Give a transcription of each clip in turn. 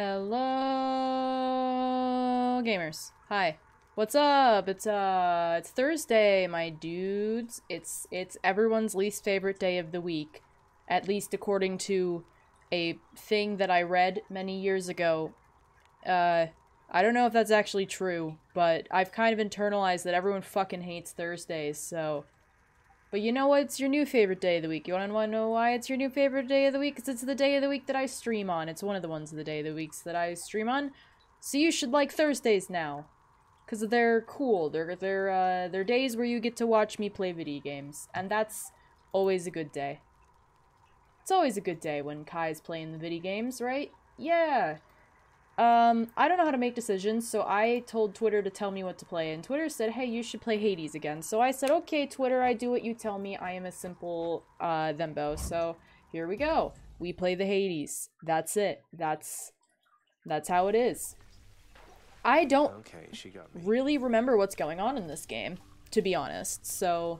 Hello, gamers. Hi. What's up? It's uh, it's Thursday, my dudes. It's it's everyone's least favorite day of the week, at least according to a thing that I read many years ago. Uh, I don't know if that's actually true, but I've kind of internalized that everyone fucking hates Thursdays. So, but you know what? It's your new favorite day of the week. You want to know why it's your new favorite day of the week? Because it's the day of the week that I stream on. It's one of the ones of the day of the weeks that I stream on. So you should like Thursdays now. Because they're cool. They're, they're, uh, they're days where you get to watch me play video games. And that's always a good day. It's always a good day when Kai's playing the video games, right? Yeah. Um, I don't know how to make decisions, so I told Twitter to tell me what to play, and Twitter said, hey, you should play Hades again. So I said, okay, Twitter, I do what you tell me. I am a simple, uh, Thembo, so here we go. We play the Hades. That's it. That's, that's how it is. I don't Okay, she got me. really remember what's going on in this game, to be honest. So,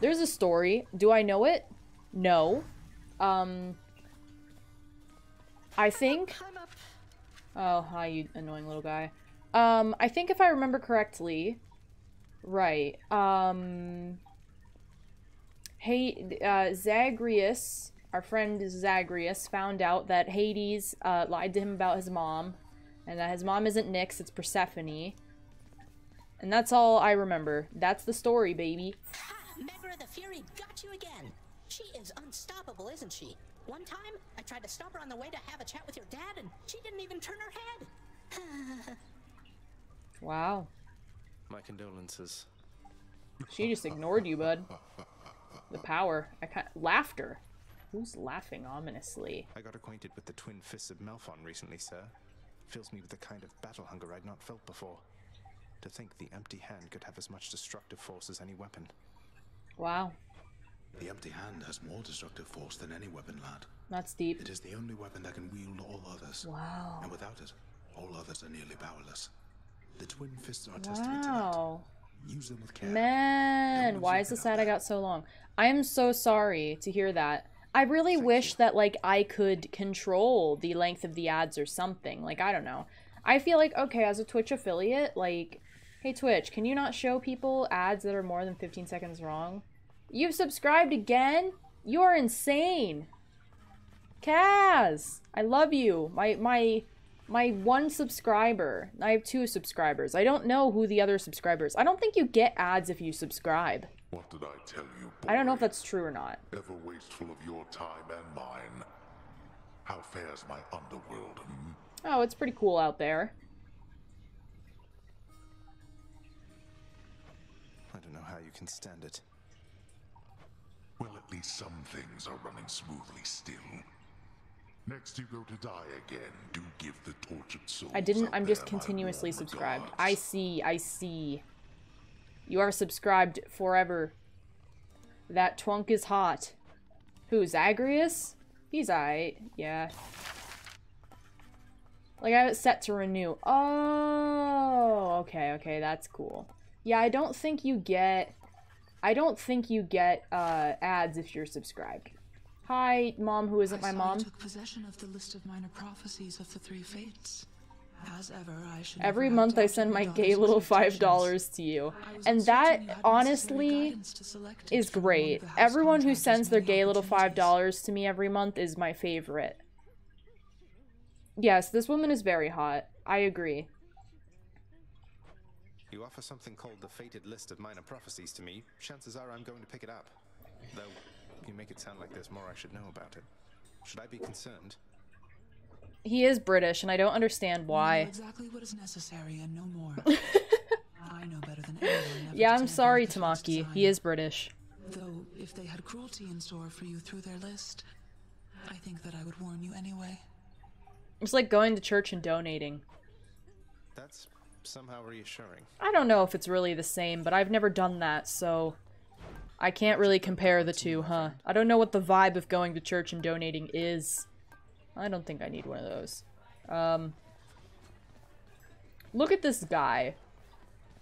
there's a story. Do I know it? No. Um, I think... Oh, hi, you annoying little guy. Um, I think if I remember correctly... Right. Um... Hey, uh, Zagreus, our friend Zagreus, found out that Hades, uh, lied to him about his mom. And that his mom isn't Nyx, it's Persephone. And that's all I remember. That's the story, baby. Ha! Megaera the Fury got you again. She is unstoppable, isn't she? One time, I tried to stop her on the way to have a chat with your dad, and she didn't even turn her head. Wow. My condolences. She just ignored you, bud. The power. I can't- Laughter. Who's laughing ominously? I got acquainted with the twin fists of Malphon recently, sir. Fills me with a kind of battle hunger I'd not felt before. To think the empty hand could have as much destructive force as any weapon. Wow. The empty hand has more destructive force than any weapon, lad. That's deep. It is the only weapon that can wield all others. Wow. And without it, all others are nearly powerless. The twin fists are a testament to Wow. that. Use them with care. Man, why is the sad I got so long? I am so sorry to hear that. I really Thank wish you. that like I could control the length of the ads or something. Like I don't know. I feel like okay, as a Twitch affiliate, like hey Twitch, can you not show people ads that are more than 15 seconds long? You've subscribed again? You are insane. Kaz, I love you. My my my one subscriber. I have two subscribers. I don't know who the other subscribers. I don't think you get ads if you subscribe. What did I tell you, boy? I don't know if that's true or not. Ever wasteful of your time and mine. How fares my underworld, hmm? Oh, it's pretty cool out there. I don't know how you can stand it. At least some things are running smoothly still. Next you go to die again, do give the tortured souls I didn't. I'm just continuously subscribed. regards. I see. I see. You are subscribed forever. That twunk is hot. Who's Agrius? He's aight. Yeah. Like, I have it set to renew. Oh, okay, okay, that's cool. Yeah, I don't think you get... I don't think you get, uh, ads if you're subscribed. Hi, mom who isn't my I saw mom. Took possession of the list of minor prophecies of the three fates. As ever, I should Every month I send my gay little five dollars to you. And that you had necessary honestly guidance to select it is great. Everyone who sends their gay little five dollars to me every month is my favorite. Yes, this woman is very hot. I agree. You offer something called the Fated List of Minor Prophecies to me, chances are I'm going to pick it up. Though, you make it sound like there's more I should know about it. Should I be concerned? He is British and I don't understand You know why. exactly what is necessary and no more. I know better than anyone. never Yeah, I'm sorry, with the Tamaki. He is British. Though, if they had cruelty in store for you through their list, I think that I would warn you anyway. It's like going to church and donating. That's somehow reassuring. I don't know if it's really the same, but I've never done that, so I can't really compare the two, huh? I don't know what the vibe of going to church and donating is. I don't think I need one of those. Um, look at this guy.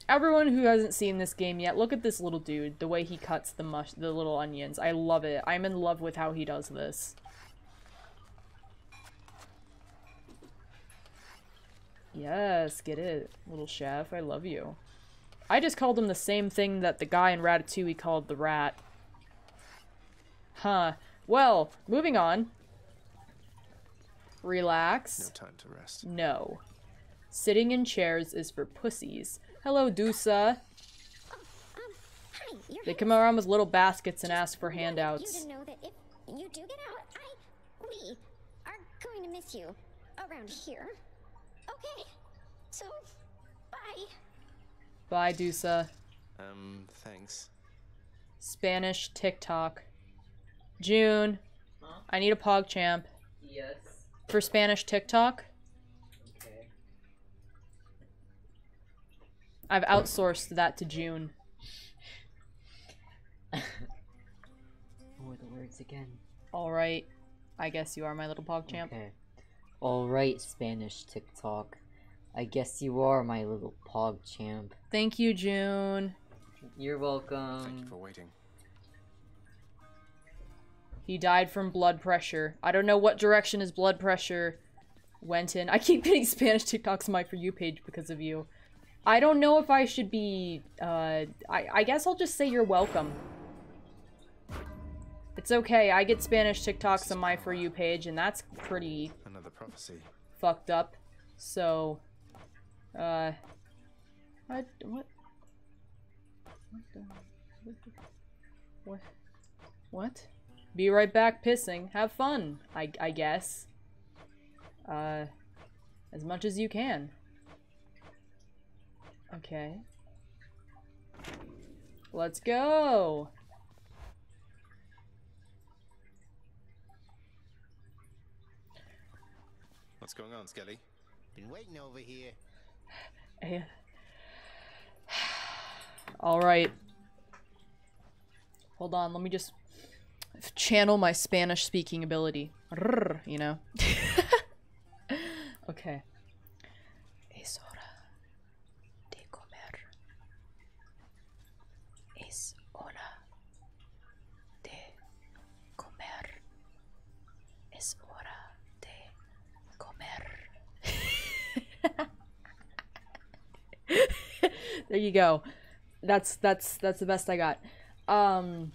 Everyone who hasn't seen this game yet, look at this little dude. The way he cuts the mush, the little onions. I love it. I'm in love with how he does this. Yes, get it, little chef. I love you. I just called him the same thing that the guy in Ratatouille called the rat. Huh. Well, moving on. Relax. No time to rest. No. Sitting in chairs is for pussies. Hello, Dusa. Um, hi, They come around with little baskets and ask for handouts. You handouts. to know that if you do get out, I, we are going to miss you around here. Okay, so bye. Bye, Dusa. Um, thanks. Spanish TikTok. June. I need a PogChamp. Yes. For Spanish TikTok, Okay. I've outsourced that to June. What were the words again? Alright. I guess you are my little PogChamp. Okay. Alright, Spanish TikTok. I guess you are my little pog champ. Thank you, June. You're welcome. Thank you for waiting. He died from blood pressure. I don't know what direction his blood pressure went in. I keep getting Spanish TikToks on my For You page because of you. I don't know if I should be, uh, I, I guess I'll just say you're welcome. It's okay, I get Spanish TikToks on my For You page, and that's pretty Another prophecy. fucked up. So, uh, what, what, what the, what, what, what? Be right back pissing. Have fun, I, I guess. Uh, as much as you can. Okay. Let's go! What's going on, Skelly? Been waiting over here. Eh. Alright. Hold on, let me just channel my Spanish speaking ability. You know? okay. There you go. That's that's that's the best I got. Um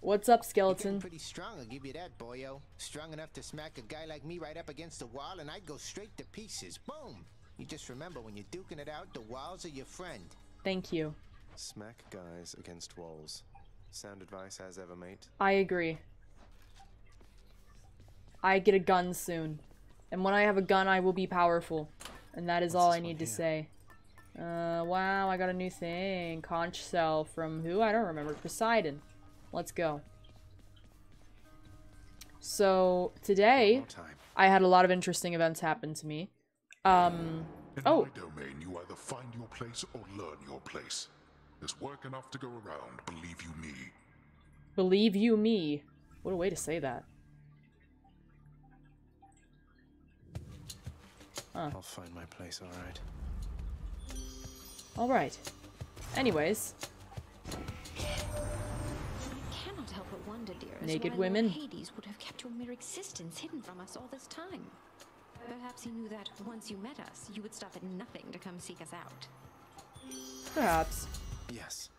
what's up, skeleton? pretty strong, I'll give you that, boyo. Strong enough to smack a guy like me right up against the wall, and I'd go straight to pieces. Boom! You just remember when you're duking it out, the walls are your friend. Thank you. Smack guys against walls. Sound advice as ever, mate. I agree. I get a gun soon. And when I have a gun, I will be powerful. And that is What's all I one need to say. Uh, wow, I got a new thing. Conch cell from who? I don't remember. Poseidon. Let's go. So, today, I had a lot of interesting events happen to me. Um, In Oh. my domain, you either find your place or learn your place. There's work enough to go around, believe you me. believe you me. What a way to say that. I'll find my place, alright. Alright. Anyways, cannot help but wonder, dearest, Naked women. Hades would have kept your mere existence hidden from us all this time. Perhaps he knew that once you met us, you would stop at nothing to come seek us out. perhaps. Yes.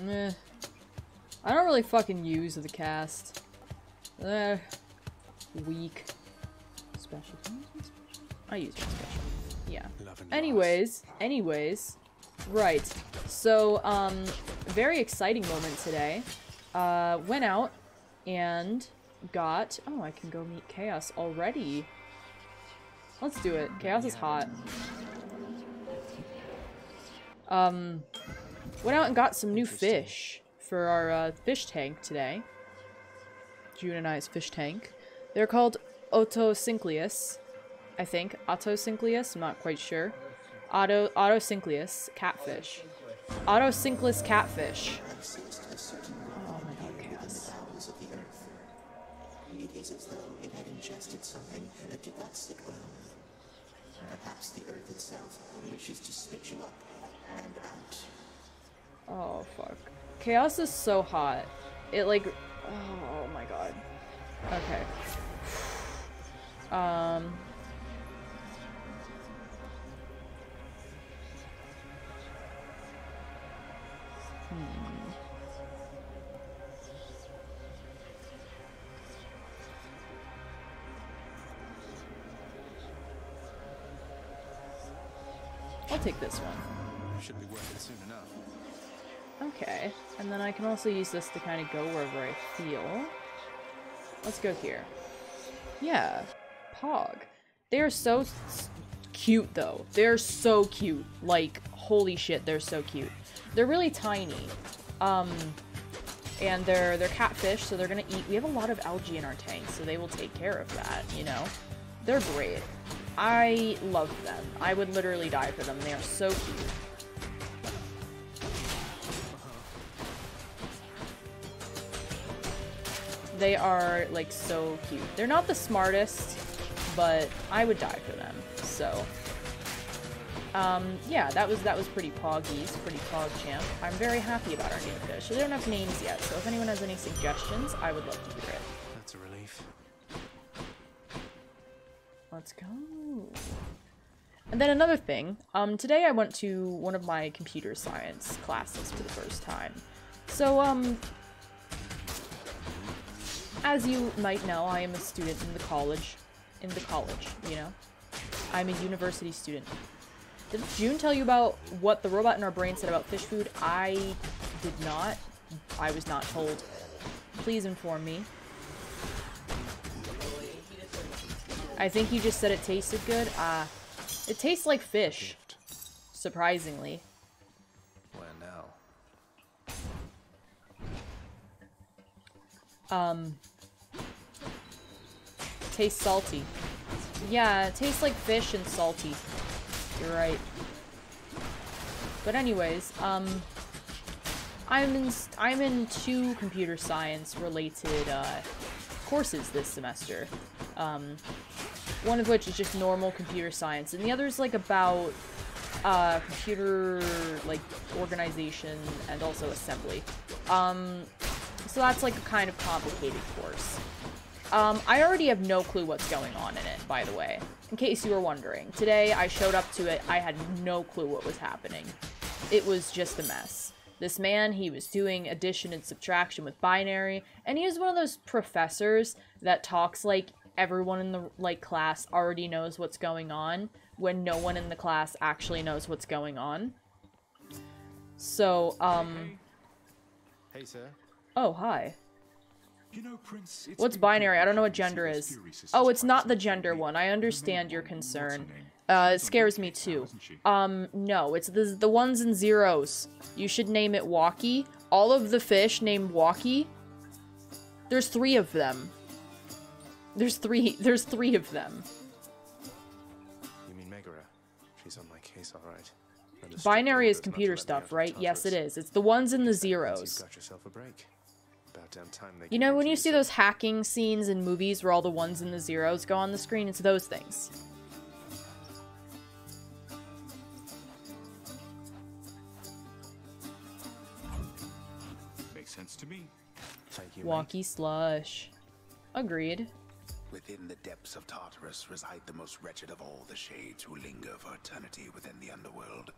Meh. I don't really fucking use the cast. Eh. Weak. Special. I use my special? I use my special. Yeah. Anyways, anyways. Right. So, um, very exciting moment today. Uh, went out and got. Oh, I can go meet Chaos already. Let's do it. Chaos is hot. Um, went out and got some new fish for our uh, fish tank today. June and I's fish tank. They're called Otocinclius, I think. Otocinclius, I'm not quite sure. Otto Otocinclius catfish. Otocinclus catfish. Oh my god, chaos. Perhaps the earth itself wishes to spit you up and out. Oh fuck. Chaos is so hot. It like oh my god. Okay. Um this one. Should be working soon enough. Okay, and then I can also use this to kind of go wherever I feel. Let's go here. Yeah, Pog. They are so s- cute, though. They're so cute. Like, holy shit, they're so cute. They're really tiny. Um, and they're they're catfish, so they're gonna eat. We have a lot of algae in our tank, so they will take care of that. You know, they're great. I love them. I would literally die for them. They are so cute. They are like so cute. They're not the smartest, but I would die for them. So, um, yeah, that was that was pretty poggies, pretty pog champ. I'm very happy about our new fish. So they don't have names yet. So if anyone has any suggestions, I would love to hear it. Let's go. And then another thing, um, today I went to one of my computer science classes for the first time. So, um, as you might know, I am a student in the college, in the college, you know? I'm a university student. Did June tell you about what the robot in our brain said about fish food? I did not. I was not told. Please inform me. I think you just said it tasted good. Ah, it tastes like fish. Surprisingly. Where now? Um, tastes salty. Yeah, it tastes like fish and salty. You're right. But anyways, um, I'm in I'm in two computer science related uh, courses this semester. Um, one of which is just normal computer science, and the other is like about uh, computer like organization and also assembly. Um, so that's like a kind of complicated course. Um, I already have no clue what's going on in it, by the way. In case you were wondering. Today, I showed up to it, I had no clue what was happening. It was just a mess. This man, he was doing addition and subtraction with binary, and he was one of those professors that talks like everyone in the like class already knows what's going on, when no one in the class actually knows what's going on. So, um... Hey, sir. Oh, hi. You know, Prince, What's binary? I don't know what good to see gender is. Oh, it's not the gender one. I understand your concern. Uh, it scares me too. Um, no, it's the the ones and zeros. You should name it Walkie. All of the fish named Walkie. There's three of them. There's three. There's three of them. You mean Megaera? She's on my case, all right. Binary is orders not to computer stuff, right? Yes, it is. It's the ones and the Guess that means zeros. You've got yourself a break. About damn time they You know when you see those hacking scenes in movies where all the ones and the zeros go on the screen? It's those things. To me. Thank you, mate. Slush. Agreed. Within the depths of Tartarus reside the most wretched of all the shades who linger for eternity within the underworld,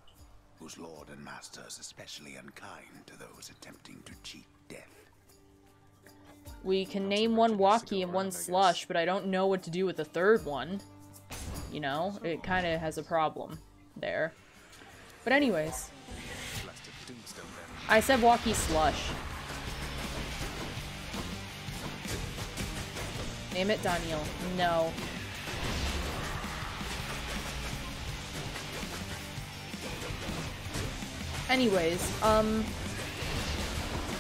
whose lord and master is especially unkind to those attempting to cheat death. We can name one Walkie and one Slush, but I don't know what to do with the third one. You know, it kind of has a problem there. But anyways, Blasted tombstone then. I said Walkie Slush. Name it Daniel. No. Anyways, um,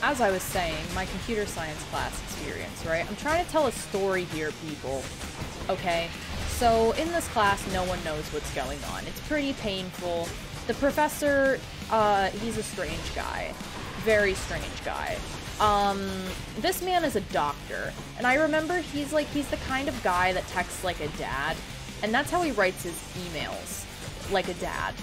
as I was saying, my computer science class experience, right? I'm trying to tell a story here, people. Okay? So, in this class, no one knows what's going on. It's pretty painful. The professor, uh, he's a strange guy. Very strange guy. Um, this man is a doctor, and I remember he's like, he's the kind of guy that texts like a dad, and that's how he writes his emails, like a dad.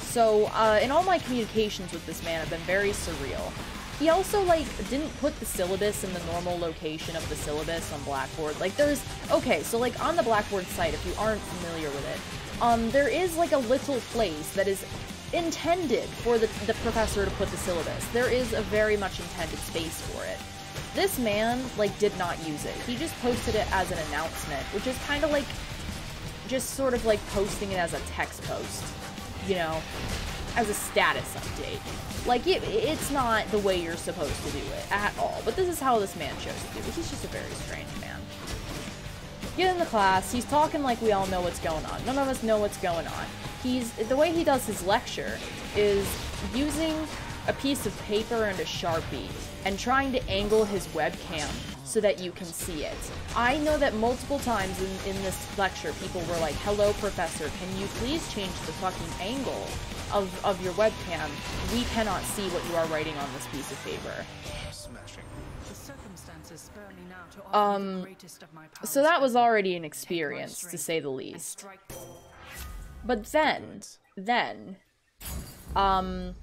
So, uh, in all my communications with this man have been very surreal. He also, like, didn't put the syllabus in the normal location of the syllabus on Blackboard. Like, there's, okay, so, like, on the Blackboard site, if you aren't familiar with it, um, there is, like, a little place that is intended for the, the professor to put the syllabus. There is a very much intended space for it. This man, like, did not use it. He just posted it as an announcement, which is kind of like, just sort of like posting it as a text post. you know, as a status update. Like, it, it's not the way you're supposed to do it at all. But this is how this man chose to do it. He's just a very strange man. Get in the class. He's talking like we all know what's going on. None of us know what's going on. He's the way he does his lecture is using a piece of paper and a sharpie and trying to angle his webcam so that you can see it. I know that multiple times in, in this lecture, people were like, hello, professor, can you please change the fucking angle of, of your webcam? We cannot see what you are writing on this piece of paper. Smashing. The circumstances spur me now to offer you Um, the greatest of my powers. so that was already an experience, to say the least. Strike But then, then, um,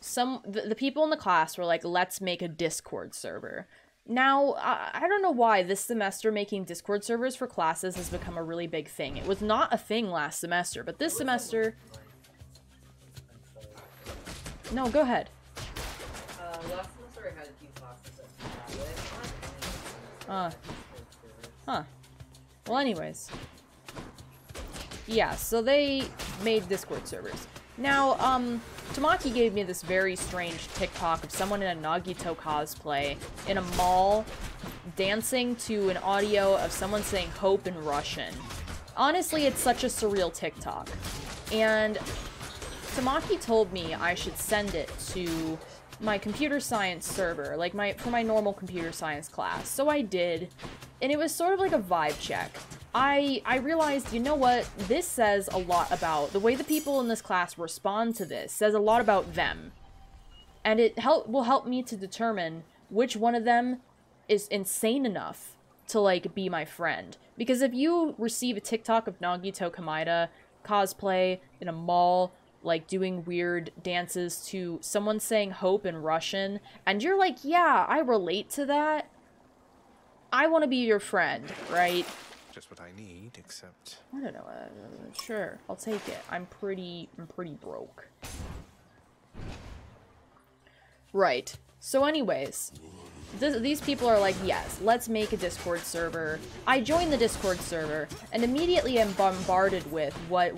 some the, the people in the class were like, "Let's make a Discord server." Now, I, I don't know why this semester making Discord servers for classes has become a really big thing. It was not a thing last semester, but this semester. No, go ahead. Uh, last semester I had a few classes at that, but Uh. Huh. Well, anyways. Yeah, so they made Discord servers. Now, um, Tamaki gave me this very strange TikTok of someone in a Nagito cosplay in a mall dancing to an audio of someone saying hope in Russian. Honestly, it's such a surreal TikTok. And Tamaki told me I should send it to my computer science server, like my for my normal computer science class. So I did, and it was sort of like a vibe check. I I realized, you know what? This says a lot about the way the people in this class respond to this. Says a lot about them. And it help will help me to determine which one of them is insane enough to like be my friend. Because if you receive a TikTok of Nagito Komaeda cosplay in a mall, like doing weird dances to someone saying hope in Russian, and you're like, yeah, I relate to that. I want to be your friend, right? Just what I need, except I don't know. Uh, sure, I'll take it. I'm pretty, I'm pretty broke. Right. So, anyways, th- these people are like, yes, let's make a Discord server. I join the Discord server and immediately am bombarded with what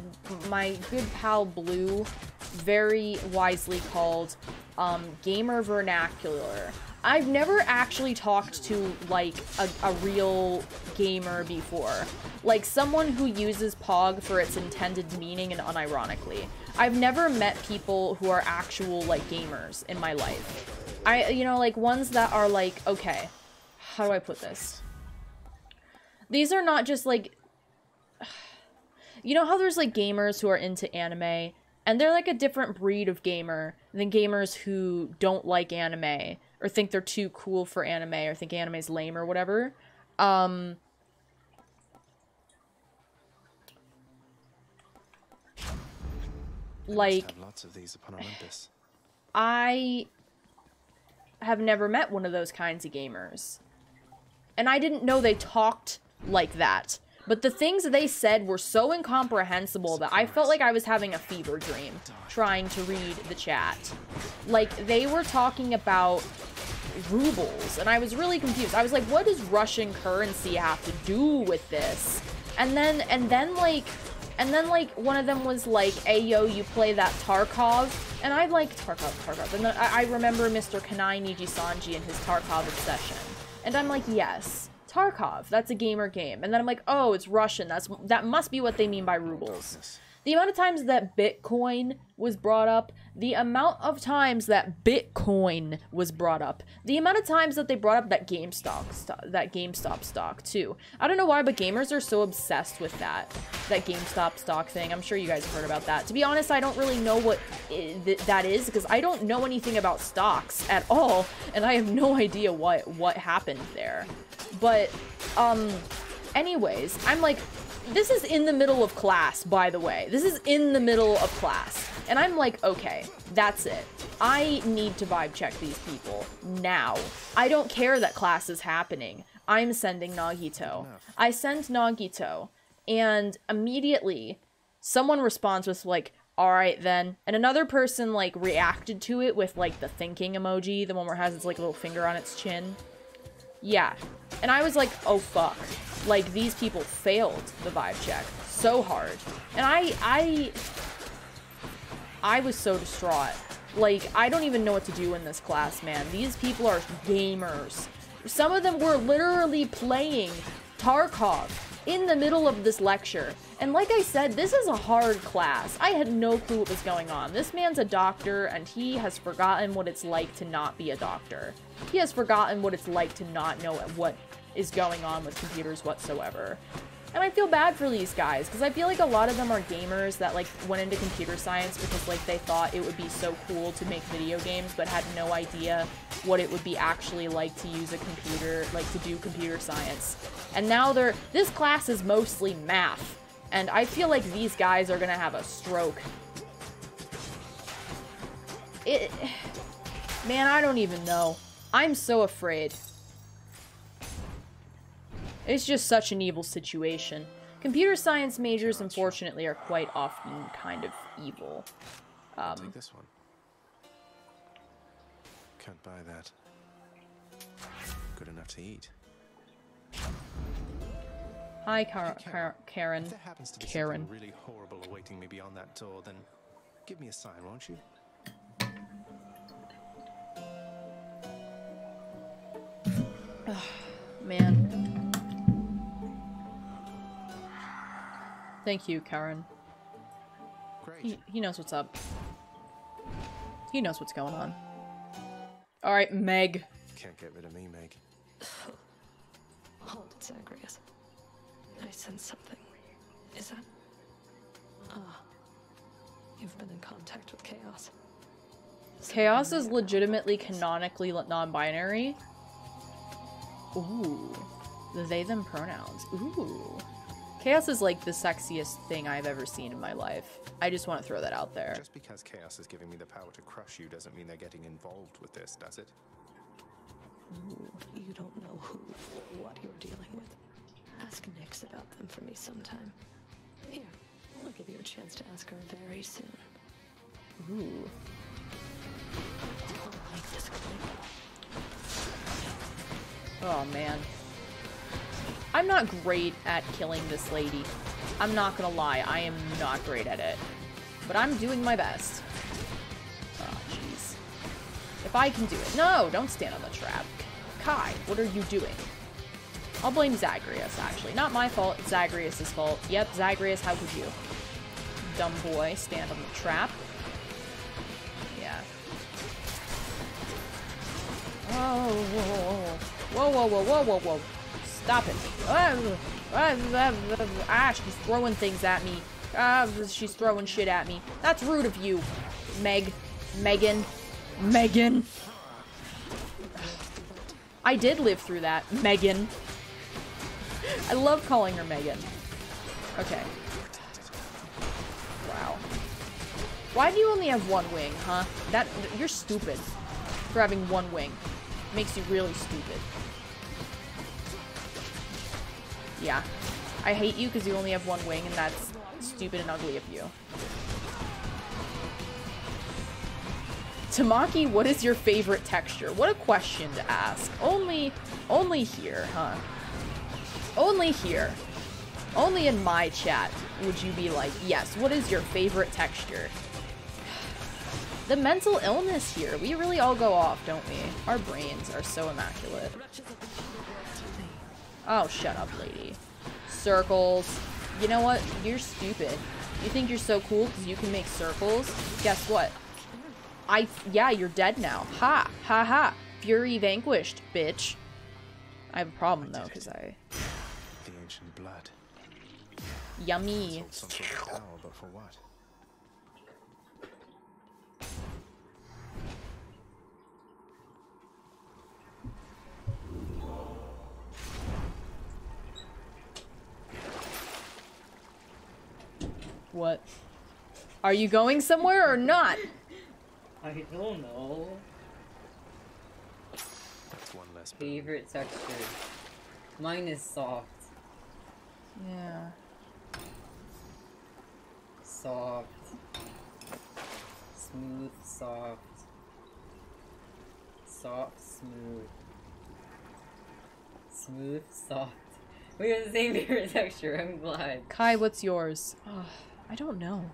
my good pal Blue very wisely called um, gamer vernacular. I've never actually talked to like a, a real gamer before. Like someone who uses POG for its intended meaning and unironically. I've never met people who are actual like gamers in my life. I you know like ones that are like okay, how do I put this? These are not just like you know how there's like gamers who are into anime and they're like a different breed of gamer than gamers who don't like anime or think they're too cool for anime or think anime's lame or whatever. Um like lots of these upon Olympus. I have never met one of those kinds of gamers. And I didn't know they talked like that. But the things they said were so incomprehensible that I felt like I was having a fever dream trying to read the chat. Like, they were talking about rubles, and I was really confused. I was like, what does Russian currency have to do with this? And then, and then, like, and then, like, one of them was like, hey, yo, you play that Tarkov? And I like Tarkov, Tarkov. And I, I remember Mr. Kanae Nijisanji and his Tarkov obsession. And I'm like, yes, Tarkov. That's a gamer game. And then I'm like, oh, it's Russian. That's That must be what they mean by rubles. The amount of times that Bitcoin was brought up, the amount of times that Bitcoin was brought up, the amount of times that they brought up that GameStop stock, that GameStop stock too. I don't know why, but gamers are so obsessed with that, that GameStop stock thing. I'm sure you guys have heard about that. To be honest, I don't really know what th- that is because I don't know anything about stocks at all, and I have no idea what what happened there. But um, anyways, I'm like, this is in the middle of class, by the way. This is in the middle of class. And I'm like, okay, that's it. I need to vibe check these people now. I don't care that class is happening. I'm sending Nagito. I sent Nagito, and immediately someone responds with like, all right then. And another person like reacted to it with like the thinking emoji, the one where it has its like little finger on its chin. Yeah. And I was like, oh fuck. Like these people failed the vibe check so hard. And I I I was so distraught. Like, I don't even know what to do in this class, man. These people are gamers. Some of them were literally playing Tarkov in the middle of this lecture. And like I said, this is a hard class. I had no clue what was going on. This man's a doctor, and he has forgotten what it's like to not be a doctor. He has forgotten what it's like to not know what is going on with computers whatsoever. And I feel bad for these guys, because I feel like a lot of them are gamers that, like, went into computer science because, like, they thought it would be so cool to make video games, but had no idea what it would be actually like to use a computer, like, to do computer science. And now they're- this class is mostly math, and I feel like these guys are gonna have a stroke. It- man, I don't even know. I'm so afraid. It's just such an evil situation. Computer science majors, unfortunately, are quite often kind of evil. Um, take this one. Can't buy that. Good enough to eat. hi, Car Car Charon. If there happens to be Charon. something really horrible awaiting me beyond that door, then give me a sign, won't you? Man. Thank you, Charon. Great. He, he knows what's up. He knows what's going on. Alright, Meg. Can't get rid of me, Meg. Hold it, Zagreus. I sense something. Is that... Ah. You've been in contact with Chaos. Chaos is legitimately canonically non-binary. Ooh. The they them pronouns. Ooh. Chaos is like the sexiest thing I've ever seen in my life. I just want to throw that out there. Just because Chaos is giving me the power to crush you doesn't mean they're getting involved with this, does it? You don't know who or what you're dealing with. Ask Nyx about them for me sometime. Here, I'll give you a chance to ask her very soon. Ooh. Oh man. I'm not great at killing this lady. I'm not gonna lie, I am not great at it. But I'm doing my best. Oh, jeez. If I can do it. No, don't stand on the trap. Kai, what are you doing? I'll blame Zagreus, actually. Not my fault, it's Zagreus' fault. Yep, Zagreus, how could you? Dumb boy, stand on the trap. Yeah. Oh, whoa, whoa, whoa, whoa, whoa, whoa. Stop it. Ah, ah, ah, ah, ah, she's throwing things at me. Ah, she's throwing shit at me. That's rude of you, Meg. Megan. Megan. I did live through that. Megan. I love calling her Megan. Okay. Wow. Why do you only have one wing, huh? That you're stupid for having one wing. Makes you really stupid. Yeah. I hate you because you only have one wing and that's stupid and ugly of you. Tamaki, what is your favorite texture? What a question to ask. Only, only here, huh? Only here. Only in my chat would you be like, yes, what is your favorite texture? The mental illness here. We really all go off, don't we? Our brains are so immaculate. Oh, shut up, lady. Circles. You know what? You're stupid. You think you're so cool because you can make circles? Guess what? I- yeah, you're dead now. Ha! Ha ha! Fury vanquished, bitch. I have a problem, though, because I... The ancient blood. Yummy. What? Are you going somewhere or not? I don't know. That's one less. Favorite texture. Mine is soft. Yeah. Soft. Smooth, soft. Soft, smooth. Smooth, soft. We have the same favorite texture, I'm glad. Kai, what's yours? Oh, I don't know.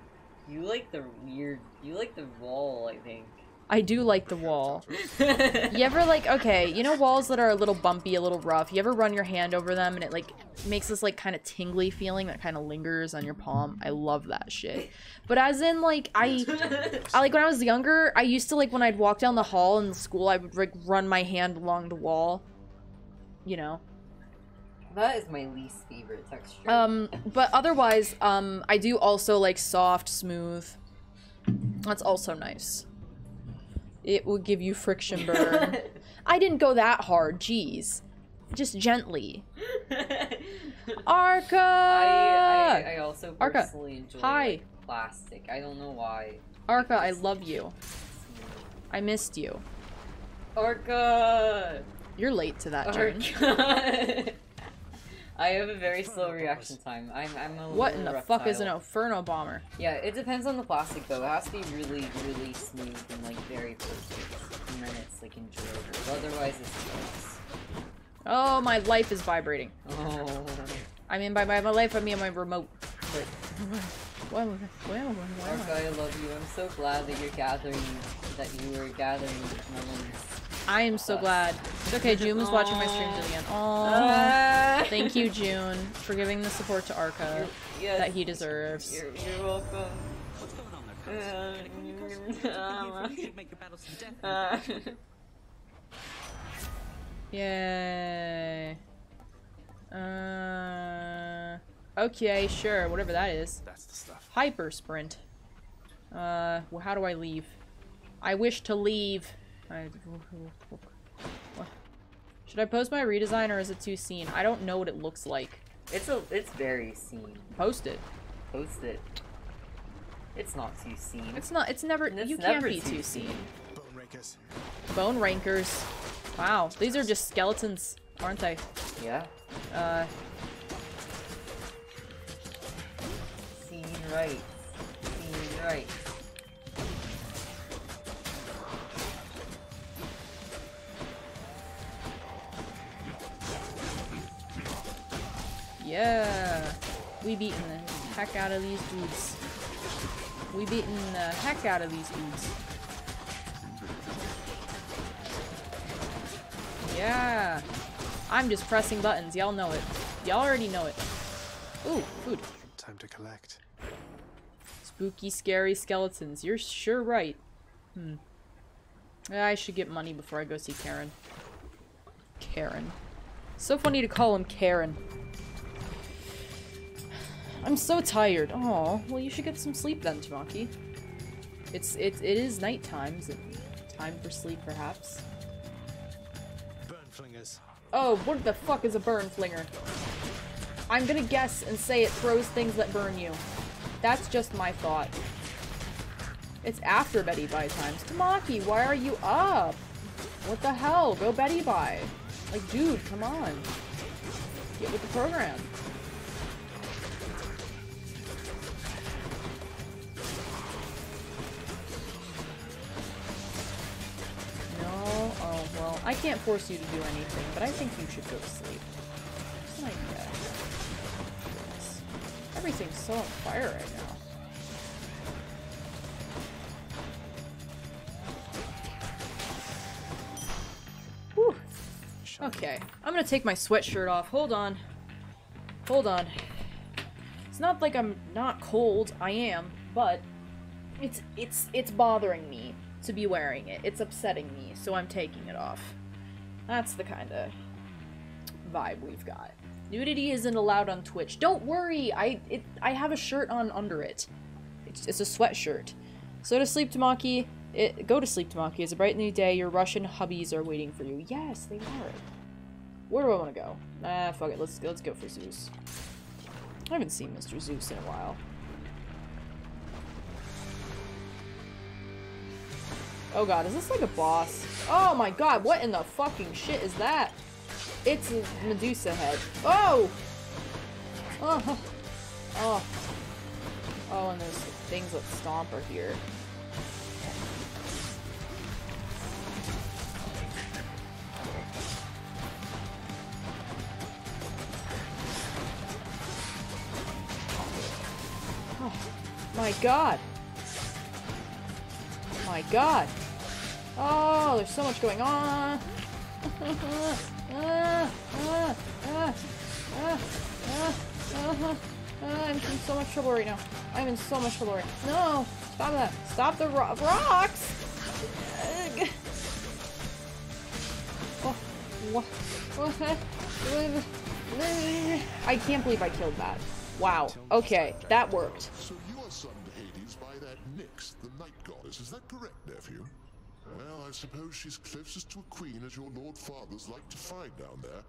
You like the weird. You like the wall, I think. I do like the wall. you ever like okay, you know walls that are a little bumpy, a little rough. You ever run your hand over them and it like makes this like kind of tingly feeling that kind of lingers on your palm. I love that shit. But as in like I, I like when I was younger, I used to like when I'd walk down the hall in school, I would like run my hand along the wall. You know. That is my least favorite texture. Um, but otherwise, um, I do also like soft, smooth. That's also nice. It will give you friction burn. I didn't go that hard, jeez. Just gently. Arca! I, I, I also Arca, personally enjoy hi. like, plastic. I don't know why. Arca, I love you. I missed you. Orca! You're late to that, Jane. Orca! I have a very slow reaction time. I'm, I'm a What in little the fuck is an. Inferno Bomber? Yeah, it depends on the plastic though. It has to be really, really smooth and like very perfect. And then it's like enjoyable. Otherwise it's gross. Oh, my life is vibrating. Oh. I mean, by, by my life, I mean my remote. But... Well, well, well, Orca, I love you. I'm so glad that you're gathering, that you were gathering memories. I am so glad. It's okay, June was watching my streams again. Aww. Ah. Thank you, June, for giving the support to Arca yes. that he deserves. You're, you're welcome. What's going on there, Carlos? you should make your battle some death. Yay. Uh, okay, sure, whatever that is. That's the stuff. Hyper sprint. Uh, well, how do I leave? I wish to leave. I, what? Should I post my redesign or is it too seen? I don't know what it looks like. It's a, it's very seen. Post it. Post it. It's not too seen. It's not. It's never. It's you never can't be too too seen. seen. Bone rakers. Bone rankers. Wow, these are just skeletons, aren't they? Yeah. Uh, Seen right. Seen right. Yeah. We beaten the heck out of these dudes. We beaten the heck out of these dudes. Yeah. I'm just pressing buttons. Y'all know it. Y'all already know it. Ooh, food. Time to collect. Spooky, scary skeletons. You're sure right. Hmm. I should get money before I go see Karen. Karen. So funny to call him Karen. I'm so tired. Oh, well you should get some sleep then, Tamaki. It's it it is nighttime. Is it time for sleep perhaps? Burn flingers. Oh, what the fuck is a burn flinger? I'm gonna guess and say it throws things that burn you. That's just my thought. It's after Betty Bye times. Tamaki, why are you up? What the hell? Go Betty Bye. Like, dude, come on. Get with the program. I can't force you to do anything, but I think you should go to sleep. Idea. Goodness. Everything's so on fire right now. Whew. Okay, I'm gonna take my sweatshirt off. Hold on. Hold on. It's not like I'm not cold. I am, but it's it's it's bothering me to be wearing it. It's upsetting me, so I'm taking it off. That's the kind of vibe we've got. Nudity isn't allowed on Twitch. Don't worry. I it I have a shirt on under it. It's, it's a sweatshirt. So to sleep, Tamaki. It, go to sleep, Tamaki. It's a bright new day. Your Russian hubbies are waiting for you. Yes, they are. Where do I want to go? Ah, fuck it. Let's let's go for Zeus. I haven't seen Mr. Zeus in a while. Oh god, is this like a boss? Oh my god, what in the fucking shit is that? It's a Medusa head. Oh! Oh! Oh. Oh, and there's things that stomp are here. Oh, my god. my god. Oh, there's so much going on. I'm in so much trouble right now. I'm in so much trouble right No! Stop that. Stop the ro rocks! Oh? I can't believe I killed that. Wow. Okay, that worked. So you are to Hades by that Nyx, the night goddess. Is that correct, nephew? Well, I suppose she's closest to a queen as your lord fathers like to find down there.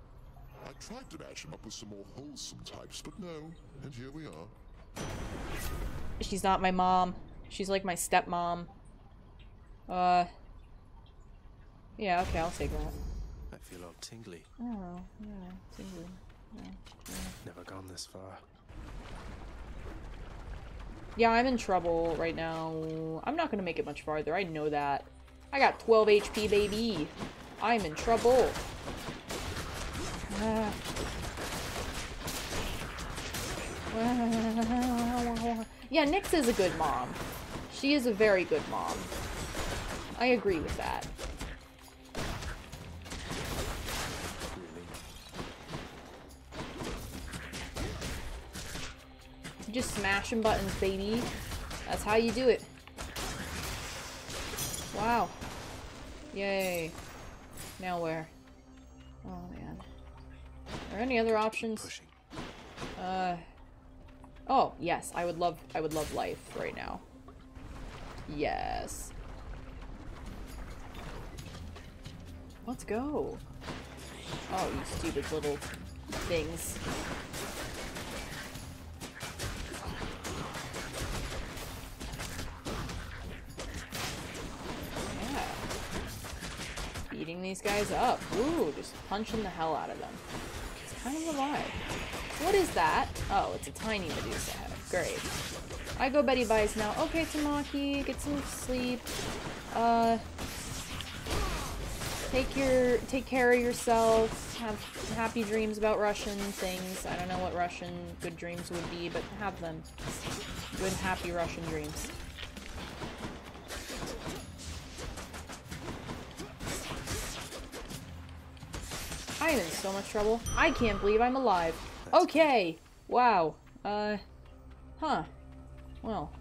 I tried to match him up with some more wholesome types, but no. And here we are. She's not my mom. She's like my stepmom. Uh. Yeah, okay, I'll take that. I feel all tingly. Oh, yeah, tingly. Yeah, yeah. Never gone this far. Yeah, I'm in trouble right now. I'm not gonna make it much farther. I know that. I got 12 HP, baby. I'm in trouble. Ah. Yeah, Nyx is a good mom. She is a very good mom. I agree with that. Just smashing buttons, baby. That's how you do it. Wow. Yay. Now where? Oh man. Are there any other options? Uh Oh, yes. I would love I would love life right now. Yes. Let's go. Oh, you stupid little things. Beating these guys up. Ooh, just punching the hell out of them. It's kind of alive. What is that? Oh, it's a tiny Medusa head. Great. I go Betty Bice now. Okay, Tamaki, get some sleep. Uh, take your take care of yourself. Have happy dreams about Russian things. I don't know what Russian good dreams would be, but have them. Good, happy Russian dreams. I am in so much trouble. I can't believe I'm alive. Okay. Wow. Uh. Huh. Well.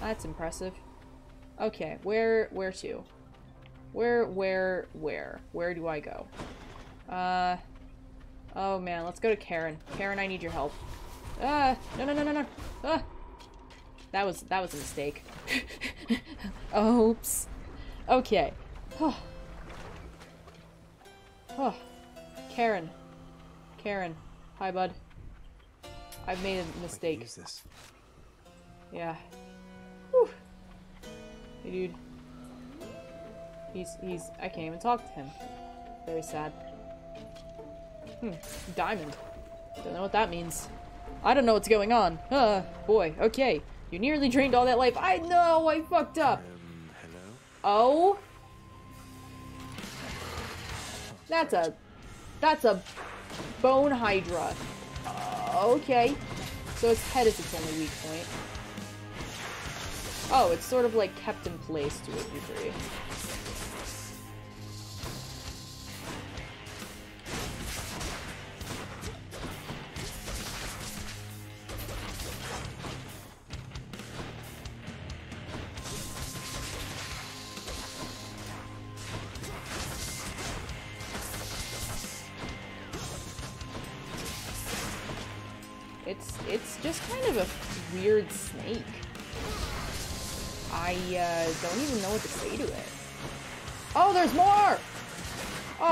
That's impressive. Okay. Where, where to? Where, where, where? Where do I go? Uh. Oh man, let's go to Karen. Karen, I need your help. Ah! No, no, no, no, no! Ah! That was, that was a mistake. Oops. Okay. Oh. Oh. Karen. Karen. Hi, bud. I've made a mistake. Use this. Yeah. Whew. Hey, dude. He's, he's, I can't even talk to him. Very sad. Hmm, diamond. Don't know what that means. I don't know what's going on. Uh, boy, okay. You nearly drained all that life. I know, I fucked up. Hello. Oh? That's a, that's a bone hydra. Uh, okay. So its head is its only weak point. Oh, it's sort of like kept in place to a degree.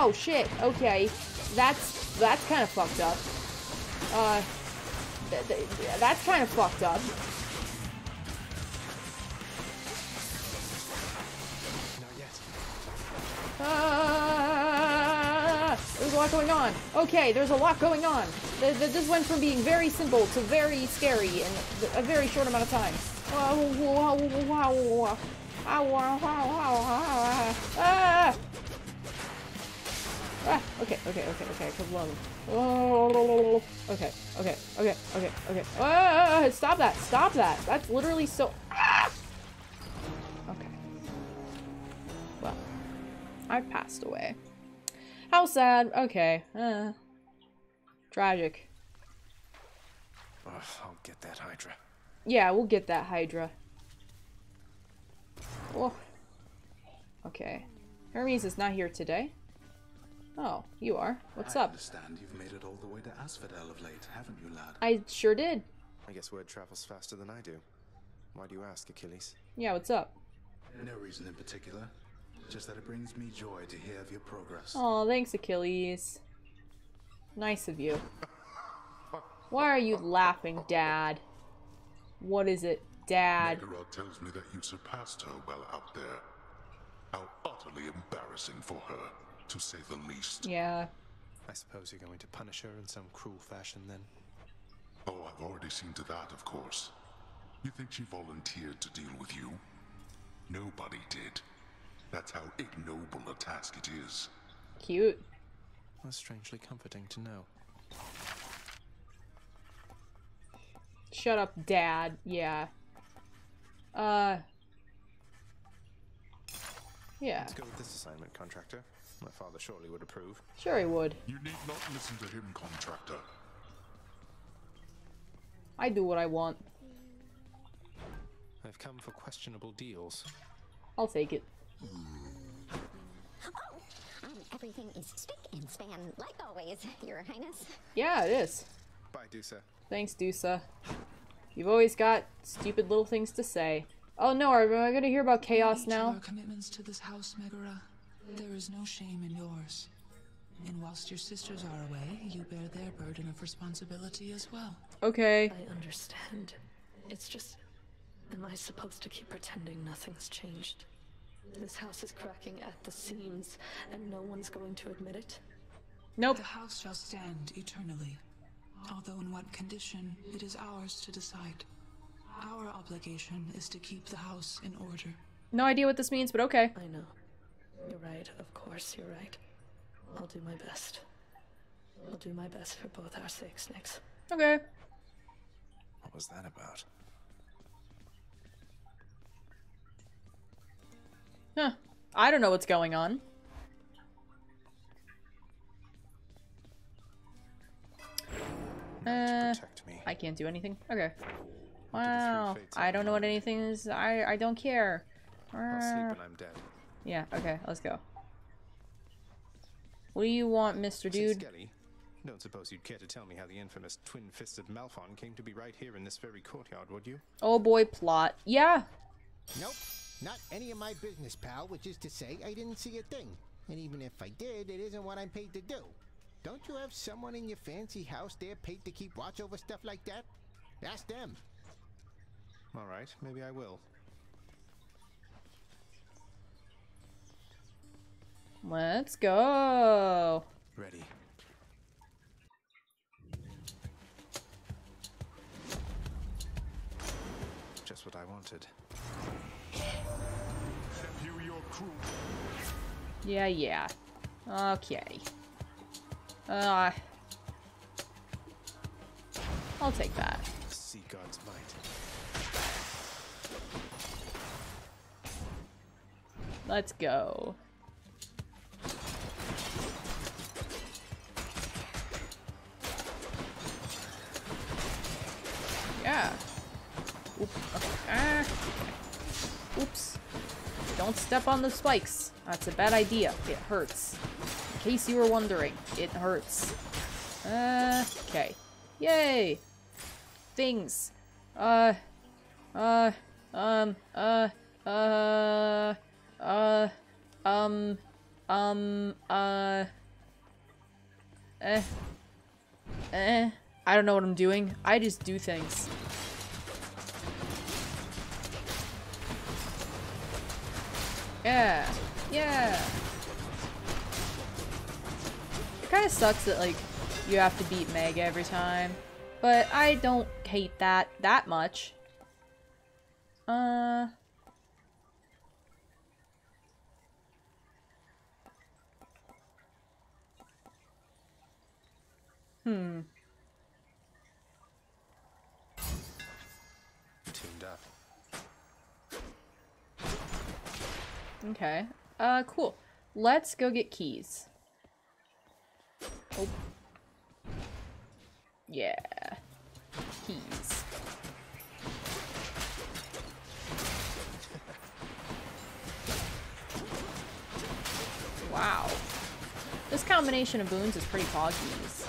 Oh shit. Okay, that's that's kind of fucked up. Uh, th th that's kind of fucked up. Ah, there's a lot going on. Okay, there's a lot going on. Th th this went from being very simple to very scary in a very short amount of time. Ah! Ah, okay, okay, okay, okay, Kablung. Oh, okay, okay, okay, okay, okay. Ah, stop that, stop that. That's literally so... Ah! Okay. Well, I passed away. How sad. Okay. Uh, tragic. Ugh, I'll get that Hydra. Yeah, we'll get that Hydra. Oh. Okay. Hermes is not here today. Oh, you are. What's I up? understand you've made it all the way to Asphodel of late, haven't you, lad? I sure did. I guess word travels faster than I do. Why do you ask, Achilles? Yeah, what's up? No reason in particular. Just that it brings me joy to hear of your progress. Oh, thanks, Achilles. Nice of you. Why are you laughing, Dad? What is it, Dad? Megaera tells me that you surpassed her well out there. How utterly embarrassing for her, to say the least. Yeah. I suppose you're going to punish her in some cruel fashion then? Oh, I've already seen to that, of course. You think she volunteered to deal with you? Nobody did. That's how ignoble a task it is. Cute. That's strangely comforting to know. Shut up, Dad. Yeah. Uh. Yeah. Let's go with this assignment, contractor. My father surely would approve. Sure he would. You need not listen to him, contractor. I do what I want. I've come for questionable deals. I'll take it. Um, everything is spick and span, like always, Your Highness. Yeah, it is. Bye, Dusa. Thanks, Dusa. You've always got stupid little things to say. Oh no, are am I gonna hear about chaos now? our commitments to this house, Megaera, there is no shame in yours. And whilst your sisters are away, you bear their burden of responsibility as well. Okay. I understand. It's just. Am I supposed to keep pretending nothing's changed? This house is cracking at the seams, and no one's going to admit it? Nope. The house shall stand eternally. Although in what condition, it is ours to decide. Our obligation is to keep the house in order. No idea what this means, but okay. I know. You're right, of course, you're right. I'll do my best. I'll do my best for both our sakes, Nyx. Okay. What was that about? Huh. I don't know what's going on. Uh, I can't do anything. Okay. Wow. I don't know what anything is. I I don't care. I'll sleep Uh, when I'm dead. Yeah. Okay. Let's go. What do you want, Mister Dude? Skelly, don't suppose you'd care to tell me how the infamous twin-fisted Malphon came to be right here in this very courtyard, would you? Oh boy, plot. Yeah. Nope, not any of my business, pal, which is to say, I didn't see a thing. And even if I did, it isn't what I'm paid to do. Don't you have someone in your fancy house there paid to keep watch over stuff like that? Ask them. All right, maybe I will. Let's go. Ready. Just what I wanted. Your crew. Yeah, yeah. Okay. Uh, I'll take that. See God's might. Let's go. Yeah. Oop. Ah. Oops. Don't step on the spikes. That's a bad idea. It hurts. In case you were wondering, it hurts. Uh, okay. Yay! Things. Uh, uh, um, uh, uh, uh, um, um, uh, eh, eh. I don't know what I'm doing. I just do things. Yeah, yeah. It kind of sucks that, like, you have to beat Meg every time. But I don't hate that that much. Uh... Hmm. Okay. Uh, cool. let's go get keys. Oh. Yeah. Keys. Wow. This combination of boons is pretty poggies.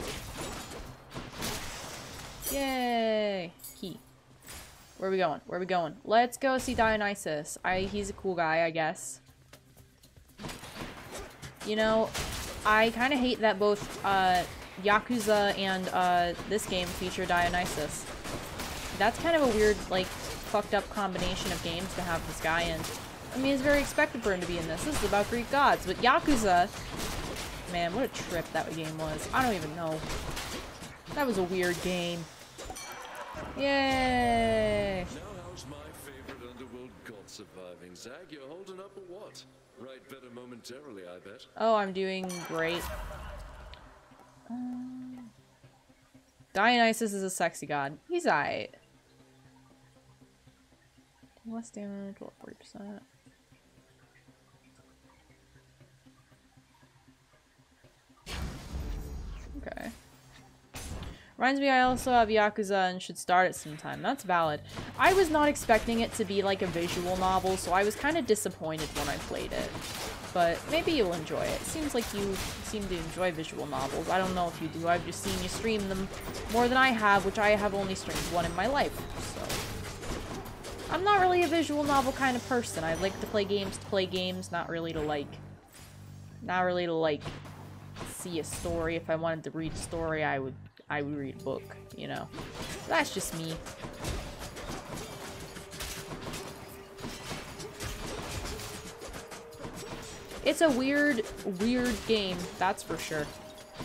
Yay! Where are we going? Where are we going? Let's go see Dionysus. I he's a cool guy, I guess. You know, I kind of hate that both uh, Yakuza and uh, this game feature Dionysus. That's kind of a weird, like, fucked up combination of games to have this guy in. I mean, it's very expected for him to be in this. This is about Greek gods, but Yakuza... Man, what a trip that game was. I don't even know. That was a weird game. Yay! Now how's my favorite underworld god surviving? Zag, you're holding up or what? Right better momentarily, I bet. Oh, I'm doing great. Um, Dionysus is a sexy god. He's alright. Less damage, what, 40%? Okay. Reminds me I also have Yakuza and should start it sometime. That's valid. I was not expecting it to be like a visual novel, so I was kind of disappointed when I played it. But maybe you'll enjoy it. Seems like you seem to enjoy visual novels. I don't know if you do. I've just seen you stream them more than I have, which I have only streamed one in my life, so... I'm not really a visual novel kind of person. I like to play games to play games, not really to like... Not really to like see a story. If I wanted to read a story, I would I read a book, you know. That's just me. It's a weird, weird game, that's for sure.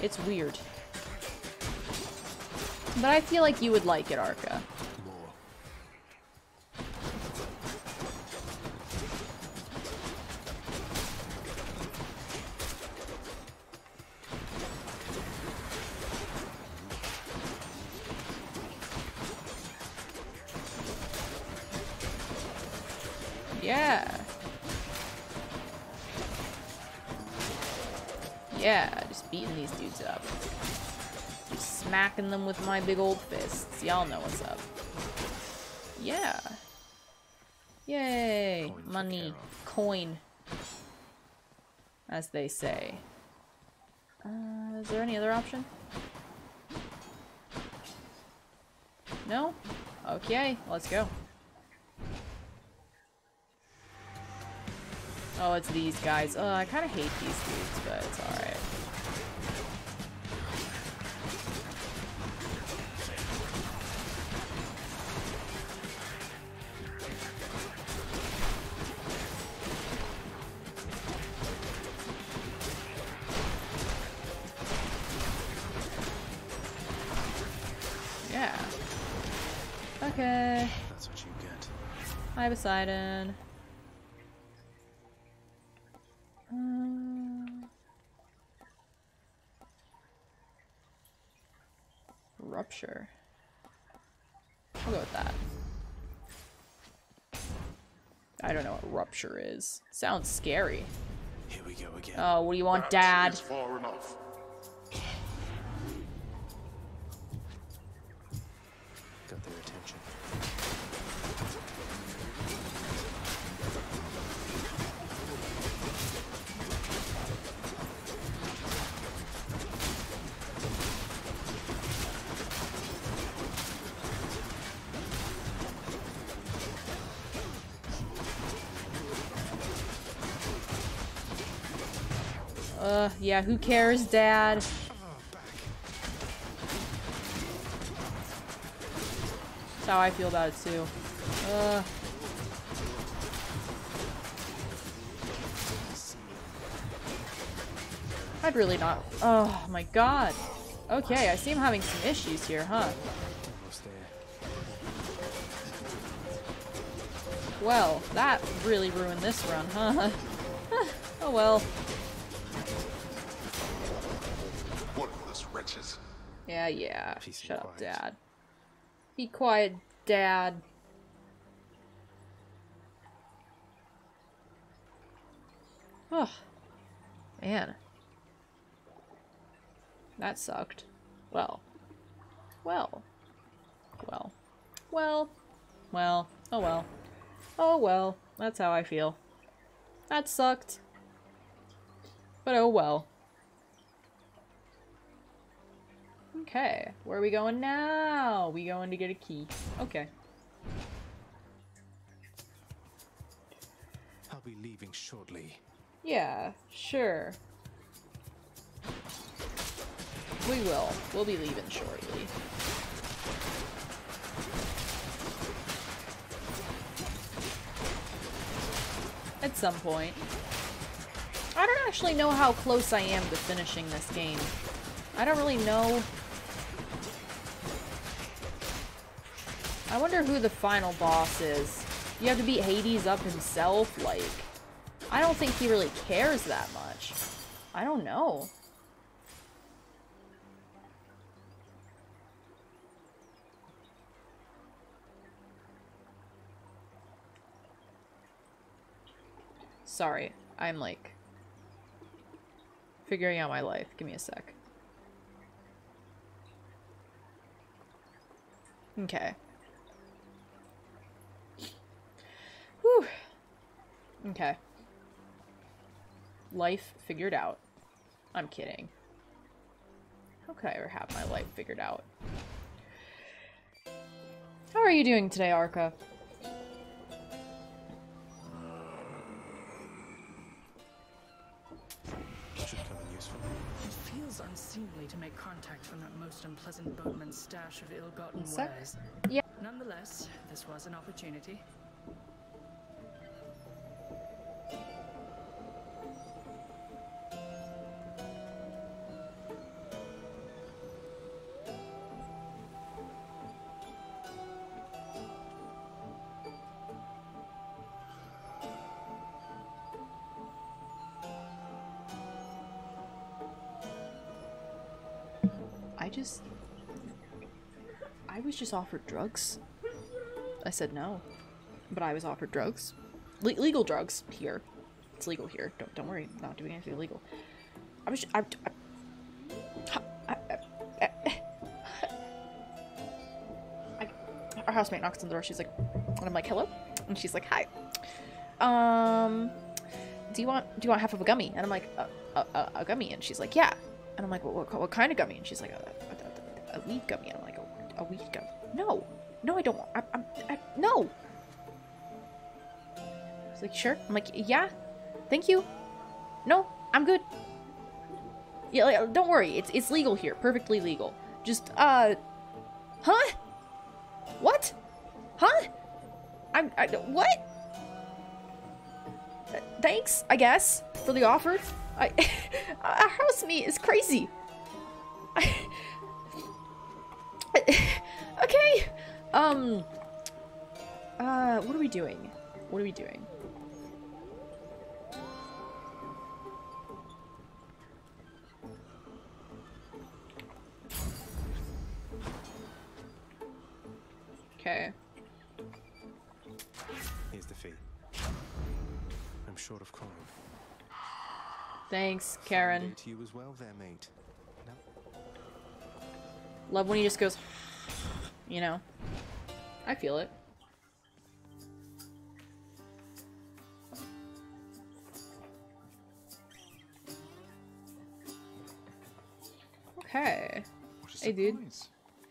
It's weird. But I feel like you would like it, Arca. Just smacking them with my big old fists. Y'all know what's up. Yeah. Yay. Money. Coin. As they say. Uh, is there any other option? No? Okay, let's go. Oh, it's these guys. Oh, I kind of hate these dudes, but it's alright. Okay. That's what you get. Hi, Poseidon. Uh, rupture. I'll go with that. I don't know what rupture is. Sounds scary. Here we go again. Oh, what do you want, Dad? far enough. Uh, yeah, who cares, Dad? That's how I feel about it, too. Uh... I'd really not- Oh my god. Okay, I see I'm having some issues here, huh? Well, that really ruined this run, huh? oh well. Yeah, yeah. Peace Shut up, quiet. Dad. Be quiet, Dad. Ugh. Man. That sucked. Well. Well. Well. Well. Well. Oh well. Oh well. That's how I feel. That sucked. But oh well. Okay, where are we going now? We going to get a key. Okay. I'll be leaving shortly. Yeah, sure. We will. We'll be leaving shortly. At some point. I don't actually know how close I am to finishing this game. I don't really know. I wonder who the final boss is. You have to beat Hades up himself? Like, I don't think he really cares that much. I don't know. Sorry, I'm like figuring out my life. Give me a sec. Okay. Whew. Okay. Life figured out. I'm kidding. How could I ever have my life figured out? How are you doing today, Arca? Should come in useful. It feels unseemly to make contact from that most unpleasant boatman's stash of ill-gotten wares. Yeah. Nonetheless, this was an opportunity. I was just offered drugs. I said no. But I was offered drugs. Le legal drugs here. It's legal here. Don't, don't worry. I'm not doing anything illegal. I was... I, I, I, I, our housemate knocks on the door. She's like... And I'm like, hello? And she's like, hi. Um... Do you want do you want half of a gummy? And I'm like, a, a, a, gummy? And she's like, yeah. And I'm like, what, what, what kind of gummy? And she's like, a, a, a, a weed gummy. And I'm a, a weed gummy? No, no, I don't want. I, I'm, I, no. She's like, sure. I'm like, yeah. Thank you. No, I'm good. Yeah, like, don't worry. It's it's legal here. Perfectly legal. Just uh, huh? What? Huh? I'm I, what? Thanks, I guess, for the offer. I, a house meet is crazy. Um. Uh, what are we doing? What are we doing? Okay. Here's the fee. I'm short of coin. Thanks, Karen. to you as well, there, mate. Love when he just goes, you know. I feel it. Okay. Hey, dude.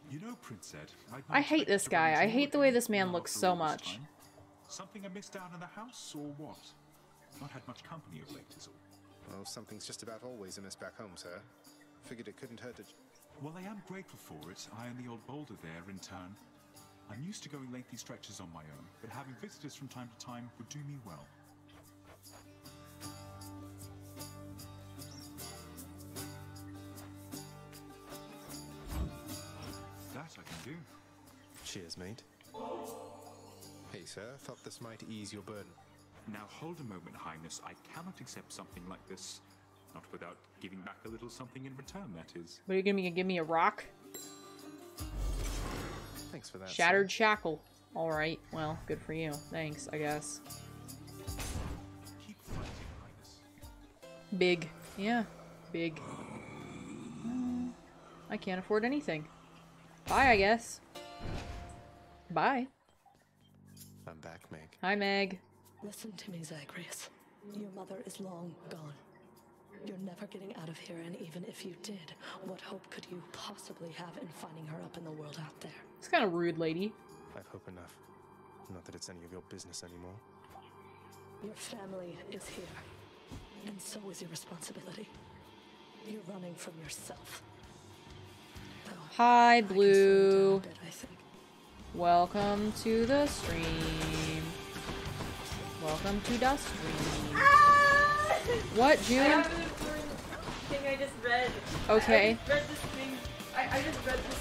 You know, Prince Ed, I'd I not hate this guy. I hate the way this man looks so much. time. Something amiss down in the house, or what? Not had much company of late, is all. Well, something's just about always amiss back home, sir. Figured it couldn't hurt to. Well, I am grateful for it. I and the old boulder there, in turn. I'm used to going lengthy stretches on my own, but having visitors from time to time would do me well. That I can do. Cheers, mate. Hey, sir. Thought this might ease your burden. Now hold a moment, Highness. I cannot accept something like this. Not without giving back a little something in return, that is. What are you gonna be? Give me a rock? Thanks for that. sir. Shattered shackle. All right. Well, good for you. Thanks, I guess. Keep fighting, Big. Yeah, big. Uh, I can't afford anything. Bye, I guess. Bye. I'm back, Meg. Hi, Meg. Listen to me, Zagreus. Your mother is long gone. You're never getting out of here, and even if you did, what hope could you possibly have in finding her up in the world out there? It's kind of rude, lady. I've hope enough. Not that it's any of your business anymore. Your family is here, and so is your responsibility. You're running from yourself. Hi, Blue. Welcome to the stream. Welcome to the stream. Ah! What, I June? I just read. Okay. I just read this thing. I, I just read this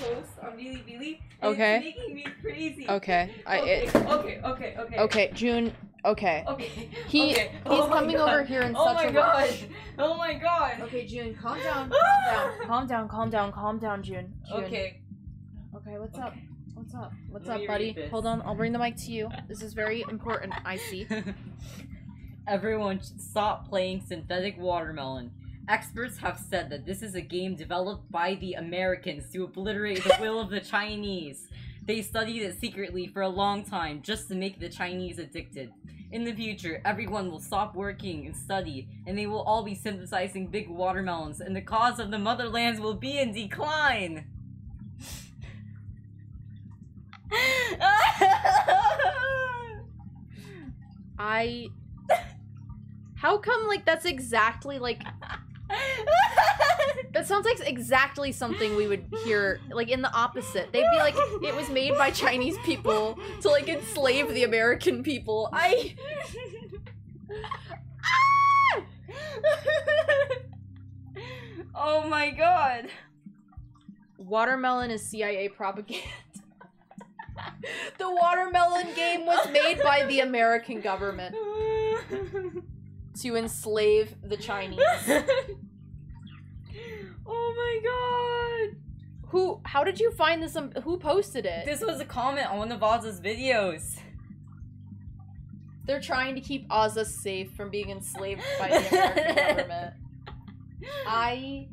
post on Bilibili. And Okay. It's making me crazy. Okay, I- okay. it- okay. Okay. Okay. Okay, June. Okay. Okay. He okay. he's Oh coming God. over here in oh such my a god. rush. Oh my god. Okay, June, calm down. Calm down. Calm down. Calm down. Calm down, June. June. Okay. Okay, what's up? What's up? What's Let up, buddy? this. Hold on, I'll bring the mic to you. This is very important. I see. Everyone should stop playing synthetic watermelon. Experts have said that this is a game developed by the Americans to obliterate the will of the Chinese. They studied it secretly for a long time just to make the Chinese addicted. In the future, everyone will stop working and study, and they will all be synthesizing big watermelons, and the cause of the motherlands will be in decline. I. How come, like, that's exactly like. that sounds like exactly something we would hear, like, in the opposite. They'd be like, it was made by Chinese people to, like, enslave the American people. I. oh my god. Watermelon is CIA propaganda. the watermelon game was made by the American government to enslave the Chinese. Oh my god. Who? How did you find this? Um, who posted it? This was a comment on one of Oz's videos. They're trying to keep Ozza safe from being enslaved by the American government. I.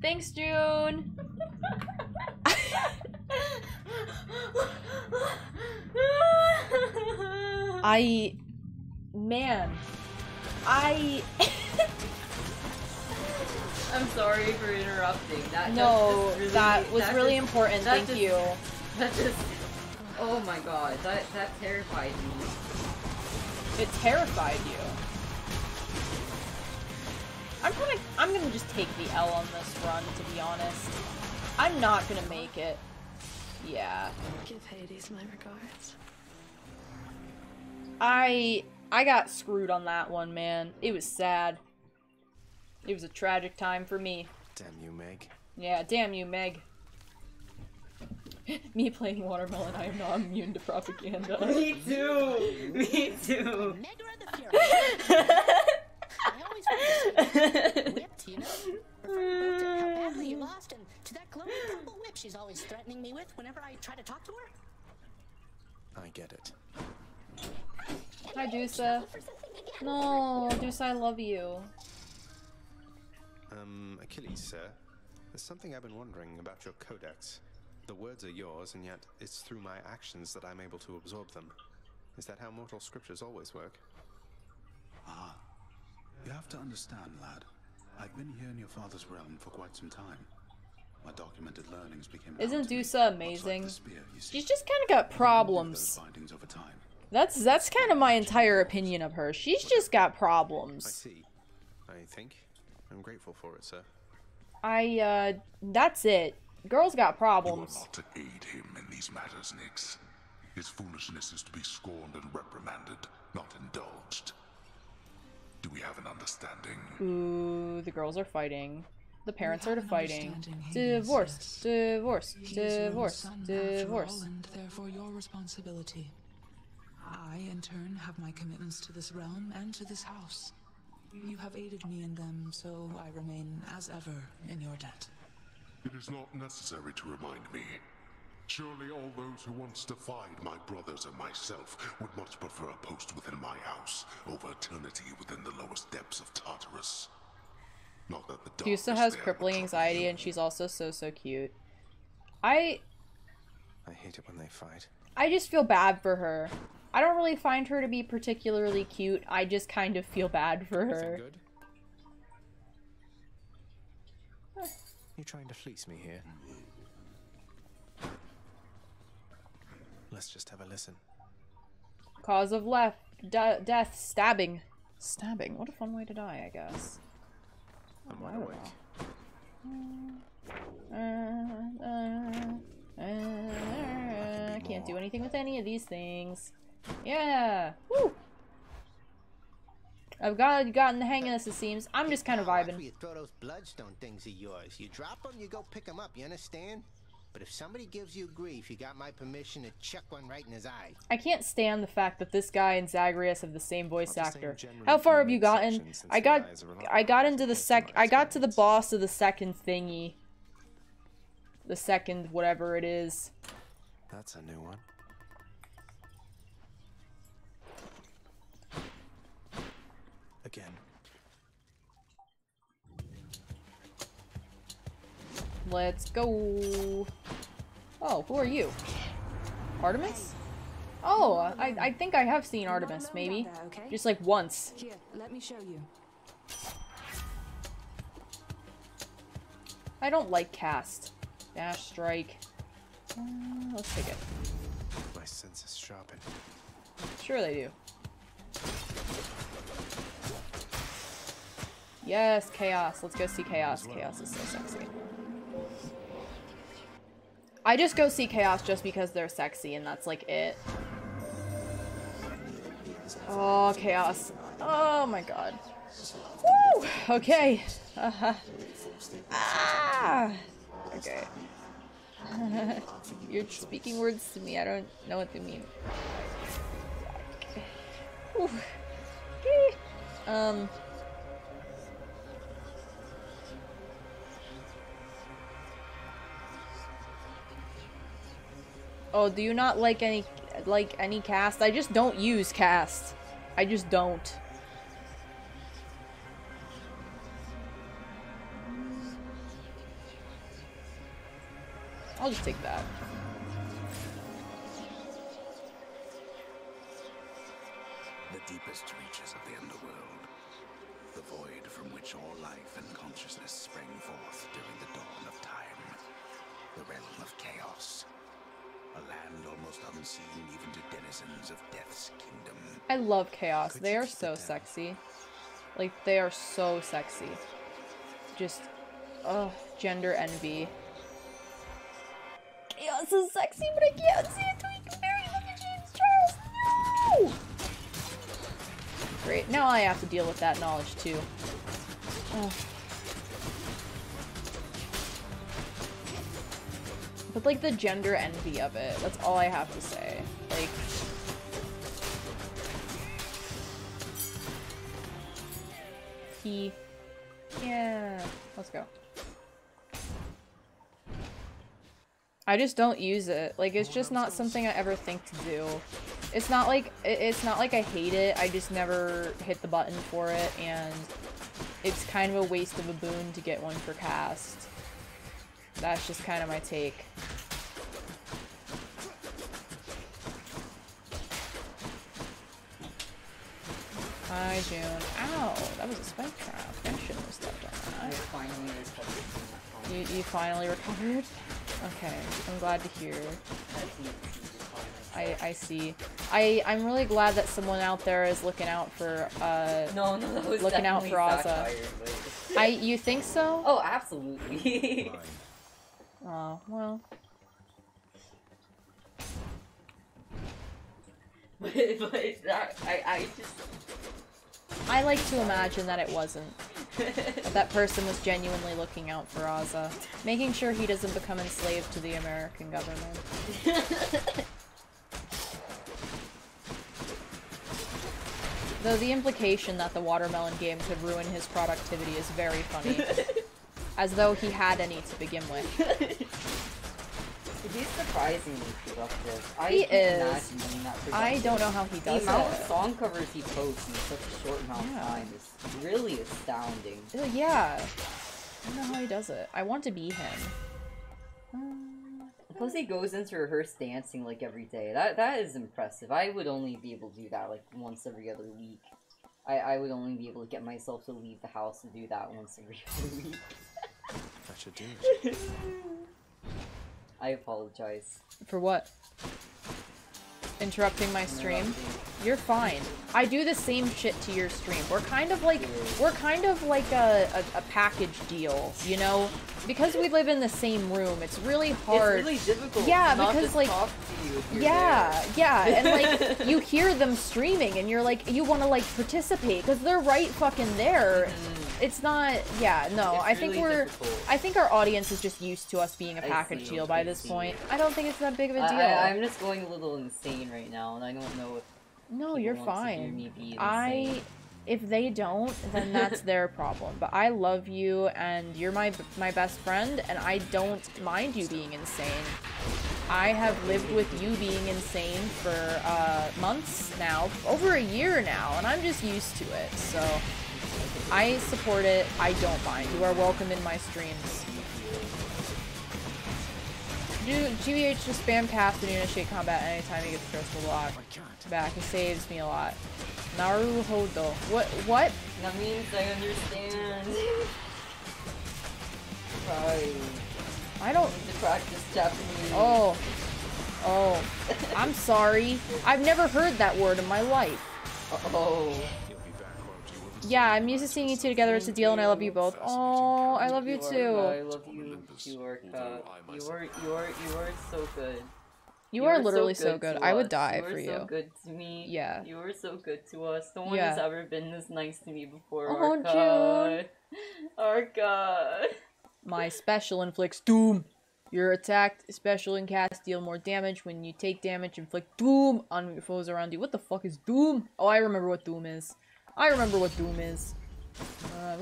Thanks, June. I. Man. I. I'm sorry for interrupting. That No, just really, that was really just- important, thank just- you. That just. Oh my god, that that terrified me. It terrified you. I'm gonna I'm gonna just take the L on this run, to be honest. I'm not gonna make it. Yeah. Give Hades my regards. I I got screwed on that one, man. It was sad. It was a tragic time for me. Damn you, Meg. Yeah, damn you, Meg. me playing watermelon, I am not immune to propaganda. Me too. Me too. I always wanted whipped, you know? How badly you lost and to that glowing purple whip she's always threatening me with whenever I try to talk to her. I get it. Hi, Dusa. No, Dusa, I love you. Um, Achilles, sir. There's something I've been wondering about your codex. The words are yours, and yet it's through my actions that I'm able to absorb them. Is that how mortal scriptures always work? Ah. You have to understand, lad. I've been here in your father's realm for quite some time. My documented learnings became Isn't known to me, Dusa much like amazing? spear. She's just kind of got problems. Findings over time. That's that's kind of my entire opinion of her. She's just got problems. I see. I think. I'm grateful for it, sir. I uh that's it. Girl's got problems. You are Not to aid him in these matters, Nyx. His foolishness is to be scorned and reprimanded, not indulged. Do we have an understanding? Ooh, the girls are fighting. The parents are fighting. understanding, Hades, Divorce, divorce, He is your own divorce, son, after all, divorce. and therefore your responsibility. I, in turn, have my commitments to this realm and to this house. You have aided me in them, so I remain, as ever, in your debt. It is not necessary to remind me. Surely all those who once defied my brothers and myself would much prefer a post within my house over eternity within the lowest depths of Tartarus. Not that the Tusa darkness has crippling anxiety and she's also so so cute. I I hate it when they fight. I just feel bad for her. I don't really find her to be particularly cute. I just kind of feel bad for her. Good? You trying to fleece me here? Let's just have a listen. Cause of left, de death, stabbing. Stabbing? What a fun way to die, I guess. I'm I wide don't awake. Uh, uh, uh, can't do anything with any of these things. Yeah! Woo! I've got gotten the hang of this, it seems. I'm just kind of vibing. you throw those bloodstone things of yours, you drop them, you go pick them up. You understand? But if somebody gives you grief, you got my permission to chuck one right in his eye. I can't stand the fact that this guy and Zagreus have the same voice the actor. generally How far have you gotten? I got eyes are a lot I got into the sec I got to the boss of the second thingy. The second whatever it is. That's a new one. Again. Let's go. Oh, who are you? Artemis? Oh, I, I think I have seen Artemis, maybe. Just like once. Here, let me show you. I don't like cast. Dash strike. Uh, let's take it. My senses sharpen. Sure they do. Yes, Chaos. Let's go see Chaos. Chaos is so sexy. I just go see Chaos just because they're sexy and that's like it. Oh, Chaos. Oh my god. Woo! Okay. Uh-huh. Ah! Okay. You're speaking words to me. I don't know what they mean. Eh. Um. Oh, do you not like any like any cast? I just don't use cast. I just don't. I'll just take that. Unseen even to denizens of Death's kingdom. I love Chaos. They are so sexy. Like, they are so sexy. Just, ugh, gender envy. Chaos is sexy, but I can't see it till can marry Look James Charles. No! Great. Now I have to deal with that knowledge, too. Ugh. But, like, the gender envy of it. That's all I have to say. Like, he... Yeah. Let's go. I just don't use it. Like, it's just not something I ever think to do. It's not like, it's not like I hate it, I just never hit the button for it, and it's kind of a waste of a boon to get one for cast. That's just kind of my take. Hi, June. Ow! That was a spike trap. I shouldn't have stepped on that. finally You, you finally recovered? Okay, I'm glad to hear. I, I see. I, I'm really glad that someone out there is looking out for, uh, No, no, that was looking out for Ozza. satire, but- I, you think so? Oh, absolutely. Oh, well. but, I, I just. I like to imagine that it wasn't. that that person was genuinely looking out for Ozza, making sure he doesn't become enslaved to the American government. Though the implication that the watermelon game could ruin his productivity is very funny. As though he had any to begin with. He's surprisingly productive. I He is. that I don't know how he does it. The amount it. of song covers he posts in such a short amount of time is really astounding. Uh, Yeah. I don't know how he does it. I want to be him. Plus, he goes into rehearse dancing like every day. That that is impressive. I would only be able to do that like once every other week. I, I would only be able to get myself to leave the house to do that once every other week. That should do it. I apologize. For what? Interrupting my stream? Interrupting. You're fine. I do the same shit to your stream. We're kind of like we're kind of like a, a, a package deal, you know? Because we live in the same room, it's really hard. It's really difficult. Yeah, not because to like talk to you if you're yeah, there. yeah, and like you hear them streaming and you're like you want to like participate because they're right fucking there. Mm-hmm. It's not yeah, no. It's I think really we're difficult. I think our audience is just used to us being a package deal by this point. I don't think it's that big of a deal. I, I'm just going a little insane right now, and I don't know if No, you're want to hear fine. I if they don't, then that's their problem. But I love you and you're my my best friend and I don't mind you being insane. I have lived with you being insane for uh, months now, over a year now, and I'm just used to it. So I support it. I don't mind. You are welcome in my streams. Do GBH just spam cast and initiate combat anytime he gets to block. Back, it saves me a lot. Naruhodo. What? What? That means I understand. Right. I don't. need to practice Japanese. Oh. Oh. I'm sorry. I've never heard that word in my life. Oh. Yeah, I'm used to seeing you two together. It's a deal, and I love you both. Oh, I love you too. I love you, you Arca. You are, you are, you are so good. You are literally so good. to I would us. die you are for so you. good to me. Yeah. You are so good to us. No one Yeah. has ever been this nice to me before. Oh, Arca. Arca. My special inflicts doom. Your attacked special and cast deal more damage when you take damage. Inflict doom on your foes around you. What the fuck is doom? Oh, I remember what doom is. I remember what doom is. Uh,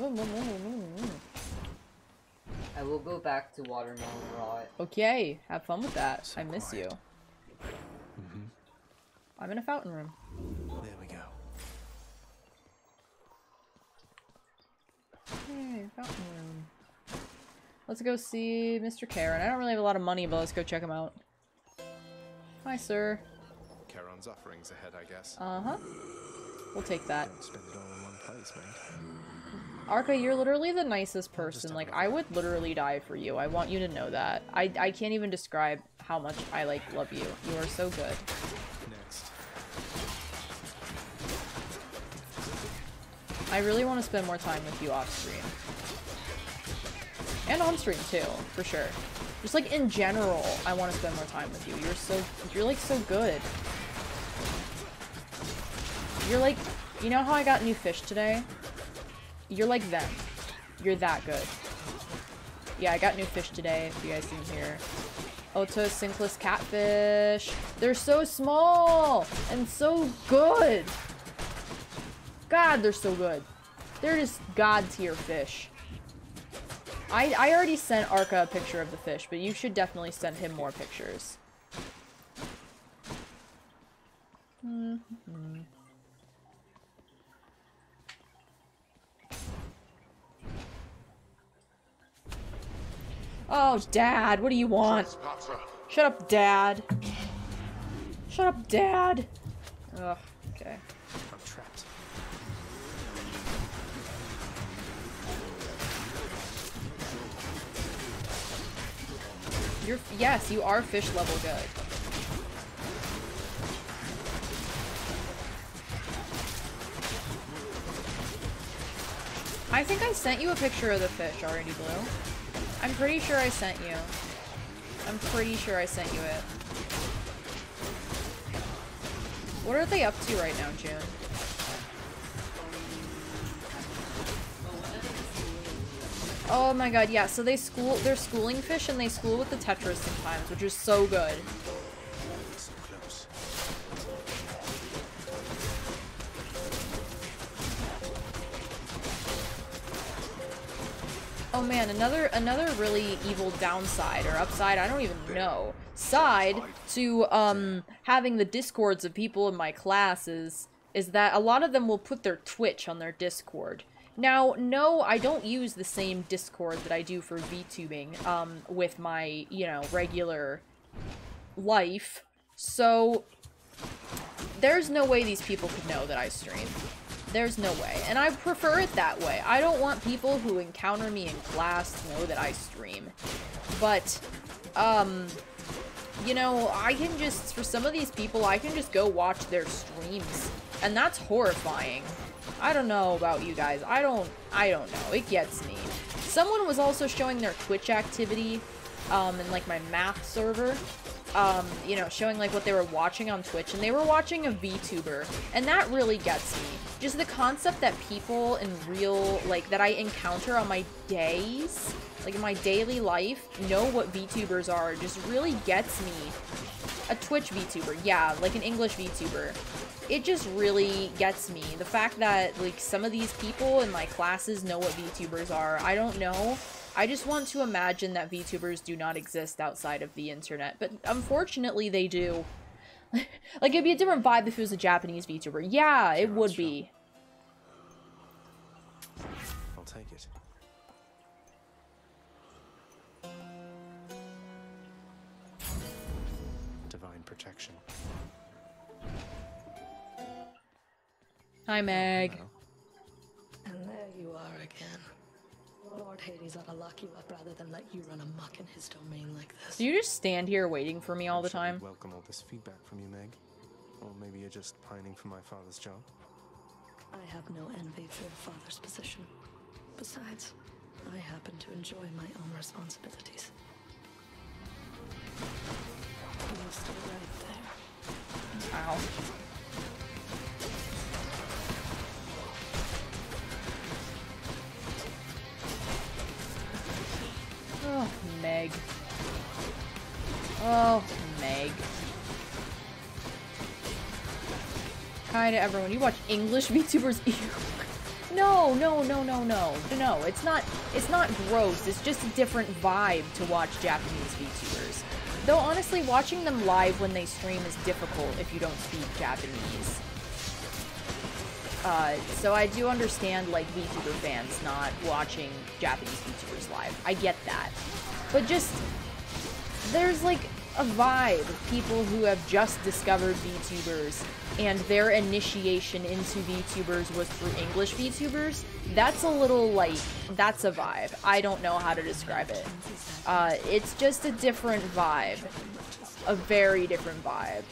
I will go back to Watermelon Rot. okay, have fun with that. I miss you. Mm-hmm. I'm in a fountain room. There we go. Yay, fountain room. Let's go see Mr. Charon. I don't really have a lot of money, but let's go check him out. Hi, sir. Charon's offerings ahead, I guess. Uh-huh. We'll take that. Don't spend it all in one place, mate. Arca, you're literally the nicest person. Like, I would literally die for you. I want you to know that. I, I can't even describe how much I, like, love you. You are so good. Next. I really want to spend more time with you off stream. And on stream, too, for sure. Just, like, in general, I want to spend more time with you. You're so, you're, like, so good. You're like, you know how I got new fish today? You're like them. You're that good. Yeah, I got new fish today, if you guys didn't hear. Otocinclus Catfish. They're so small and so good. God, they're so good. They're just god tier fish. I, I already sent Arca a picture of the fish, but you should definitely send him more pictures. Mhm. Oh, Dad, what do you want? Shut up, Dad. Shut up, Dad. Ugh, okay. I'm trapped. You're yes, you are fish level good. I think I sent you a picture of the fish already, Blue. I'm pretty sure I sent you. I'm pretty sure I sent you it. What are they up to right now, June? Oh my god, yeah, so they school they're schooling fish and they school with the tetras sometimes, which is so good. Oh man, another another really evil downside or upside, I don't even know. Side to um having the discords of people in my classes is that a lot of them will put their Twitch on their Discord. Now, no, I don't use the same Discord that I do for VTubing um with my, you know, regular life. So there's no way these people could know that I stream. There's no way. And I prefer it that way. I don't want people who encounter me in class to know that I stream. But, um, you know, I can just, for some of these people, I can just go watch their streams. And that's horrifying. I don't know about you guys. I don't, I don't know. It gets me. Someone was also showing their Twitch activity, um, in like my math server um, you know, showing like what they were watching on Twitch, and they were watching a VTuber, and that really gets me. Just the concept that people in real, like, that I encounter on my days, like in my daily life, know what VTubers are, just really gets me. A Twitch VTuber, yeah, like an English VTuber. It just really gets me. The fact that, like, some of these people in my classes know what VTubers are, I don't know. I just want to imagine that VTubers do not exist outside of the internet, but unfortunately they do. like, it'd be a different vibe if it was a Japanese VTuber. Yeah, it would be. I'll take it. Divine protection. Hi, Meg. And there you are again. Lord Hades ought to lock you up rather than let you run amok in his domain like this. Do you just stand here waiting for me all the I'm sure you'd time? Welcome all this feedback from you, Meg. Or maybe you're just pining for my father's job. I have no envy for your father's position. Besides, I happen to enjoy my own responsibilities. You stay right there. Ow. Meg. Oh, Meg. Hi to everyone. You watch English VTubers? No, no, no, no, no. No, it's not it's not gross. It's just a different vibe to watch Japanese VTubers. Though honestly, watching them live when they stream is difficult if you don't speak Japanese. Uh, so I do understand, like, VTuber fans not watching Japanese VTubers live. I get that. But just, there's, like, a vibe of people who have just discovered VTubers and their initiation into VTubers was through English VTubers. That's a little, like, that's a vibe. I don't know how to describe it. Uh, it's just a different vibe. A very different vibe.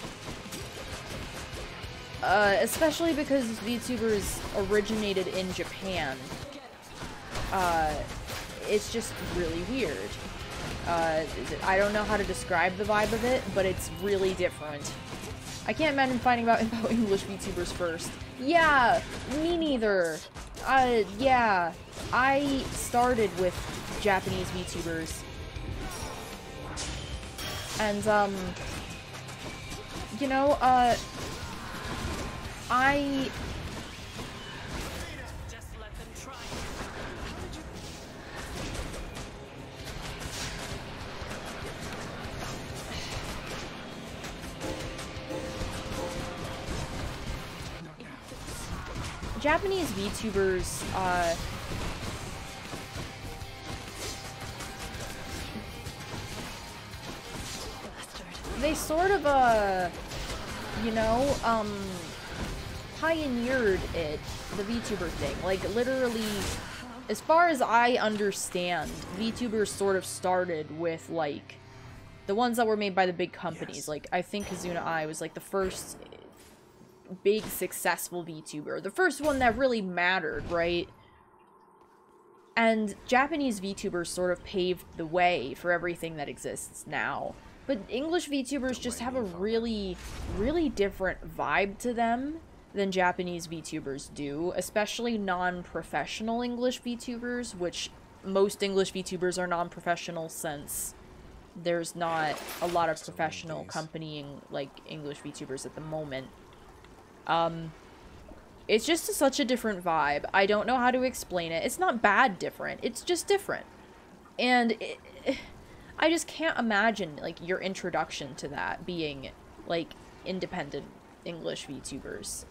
Uh, especially because VTubers originated in Japan. Uh, it's just really weird. Uh, I don't know how to describe the vibe of it, but it's really different. I can't imagine finding out about English VTubers first. Yeah, me neither. Uh, yeah. I started with Japanese VTubers. And, um, you know, uh, I Japanese VTubers, uh, they sort of, uh, you know, um, pioneered it, the VTuber thing. Like, literally, as far as I understand, VTubers sort of started with, like, the ones that were made by the big companies. Like, I think Kizuna AI was, like, the first big successful VTuber. The first one that really mattered, right? And Japanese VTubers sort of paved the way for everything that exists now. But English VTubers just have a really, really different vibe to them than Japanese VTubers do, especially non-professional English VTubers, which most English VTubers are non-professional since there's not a lot of professional companying like English VTubers at the moment. Um, it's just such a different vibe. I don't know how to explain it. It's not bad different. It's just different. And it, I just can't imagine like your introduction to that being like independent English VTubers.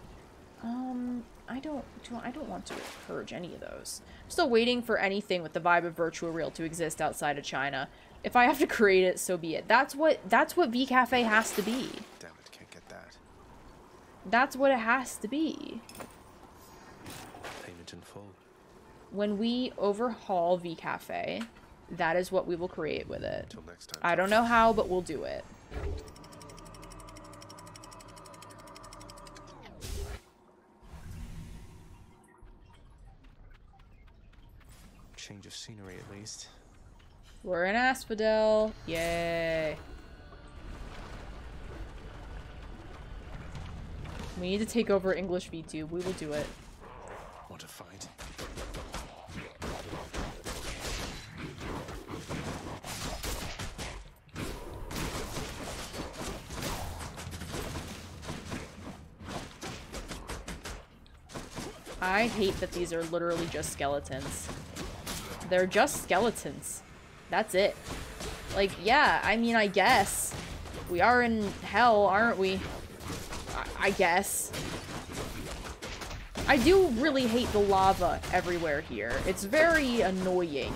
Um, I don't do I don't want to purge any of those. I'm still waiting for anything with the vibe of VirtuaReal to exist outside of China. If I have to create it, so be it. That's what that's what V Cafe has to be. Damn it, can't get that. That's what it has to be. Payment in full. When we overhaul V Cafe, that is what we will create with it. Till next time. I don't know how, but we'll do it. Change of scenery at least. We're in Asphodel. Yay. We need to take over English VTube. We will do it. What a fight. I hate that these are literally just skeletons. They're just skeletons. That's it. Like, yeah, I mean, I guess. We are in hell, aren't we? I, I guess. I do really hate the lava everywhere here. It's very annoying.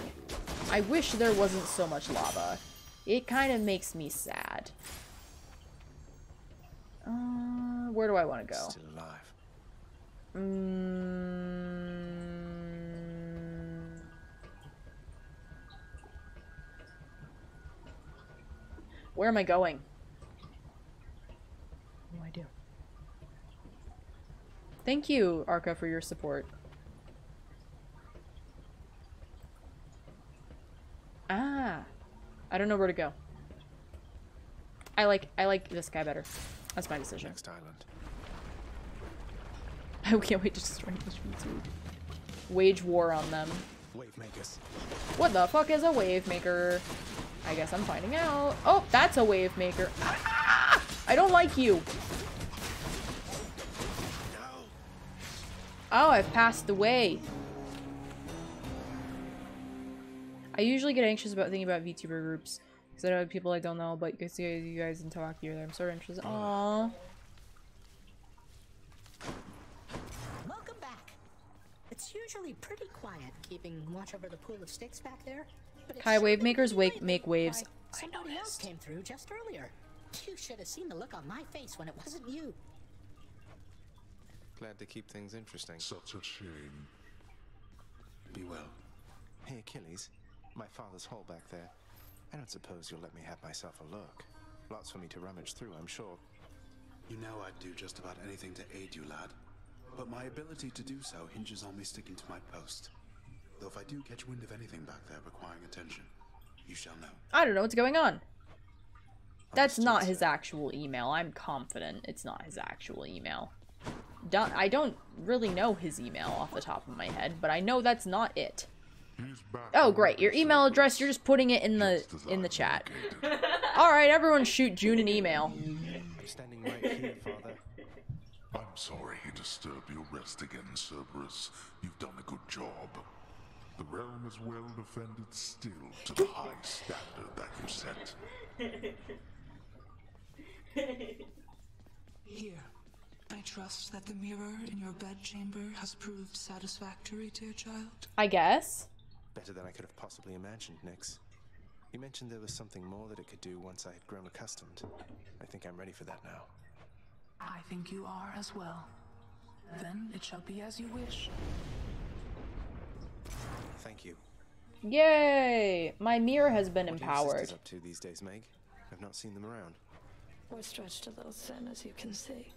I wish there wasn't so much lava. It kind of makes me sad. Uh, where do I want to go? Still alive. Mm. Where am I going? What do I do? Thank you, Arca, for your support. Ah. I don't know where to go. I like I like this guy better. That's my decision. Next island. I can't wait to destroy English YouTube. Wage war on them. Wave makers. What the fuck is a wave maker? I guess I'm finding out. Oh, that's a wave maker. Ah! I don't like you. Oh, I've passed the way. I usually get anxious about thinking about VTuber groups because I know people I don't know, but you see you guys in talk here. I'm sort of interested. Aww. Welcome. It's usually pretty quiet keeping watch over the pool of Styx back there. But Kai, wave makers wake make waves. Why, somebody else came through just earlier. You should have seen the look on my face when it wasn't you. Glad to keep things interesting. Such a shame. Be well. Hey, Achilles. My father's hole back there. I don't suppose you'll let me have myself a look. Lots for me to rummage through, I'm sure. You know I'd do just about anything to aid you, lad. But my ability to do so hinges on me sticking to my post. Though if I do catch wind of anything back there requiring attention, you shall know. I don't know what's going on. That's not his actual email. I'm confident it's not his actual email. Don't, I don't really know his email off the top of my head, but I know that's not it. Oh, great. Your email address, you're just putting it in the in the chat. All right, everyone shoot June an email. I'm standing right here, father. I'm sorry to disturb your rest again, Cerberus. You've done a good job. The realm is well defended still to the high standard that you set. Here. I trust that the mirror in your bedchamber has proved satisfactory, dear child. I guess. Better than I could have possibly imagined, Nyx. You mentioned there was something more that it could do once I had grown accustomed. I think I'm ready for that now. I think you are as well. Then it shall be as you wish. Thank you. Yay! My mirror has been What are your empowered. sisters up to these days, Meg? I've not seen them around. We're stretched a little thin, as you can see.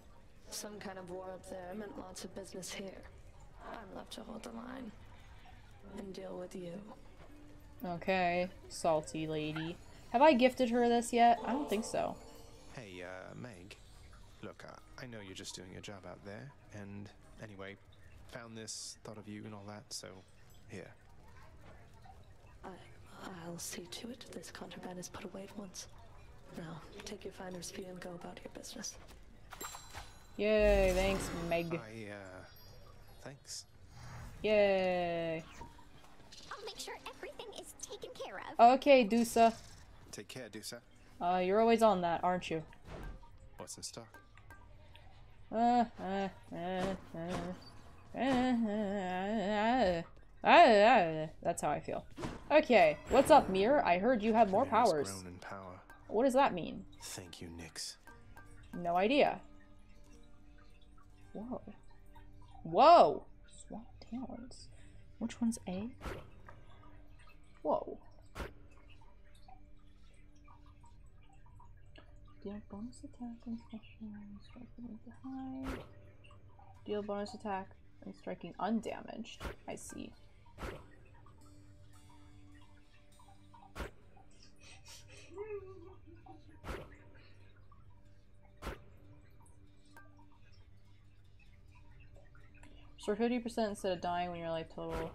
Some kind of war up there meant lots of business here. I'm left to hold the line and deal with you. Okay, salty lady. Have I gifted her this yet? I don't think so. Hey, uh, Meg. Look, uh, I know you're just doing your job out there, and anyway, found this, thought of you and all that, so here. I, I'll see to it this contraband is put away at once. Now, take your finder's fee and go about your business. Yay, thanks, Meg. I, uh, thanks. Yay. I'll make sure everything is taken taken care of. Okay, Dusa. Take care, Dusa. Uh, you're always on that, aren't you? What's in stock? That's how I feel. Okay, what's up, Mir? I heard you have more The man has powers. power. What does that mean? Thank you, Nyx. No idea. Whoa. Whoa! Swap talents. Which one's A? Whoa. Deal bonus attack and special, striking behind. Deal bonus attack and striking undamaged. I see. So 50% instead of dying when your life total.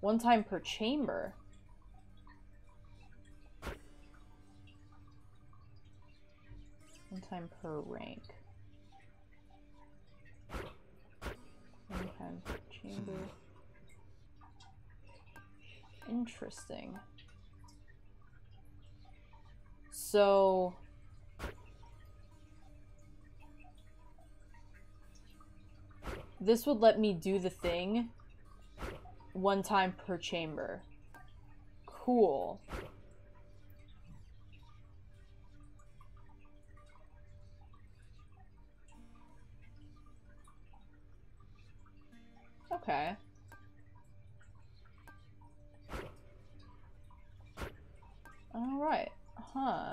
One time per chamber. One time per rank. One time per chamber. Interesting. So this would let me do the thing one time per chamber. Cool. Okay. Alright. Huh.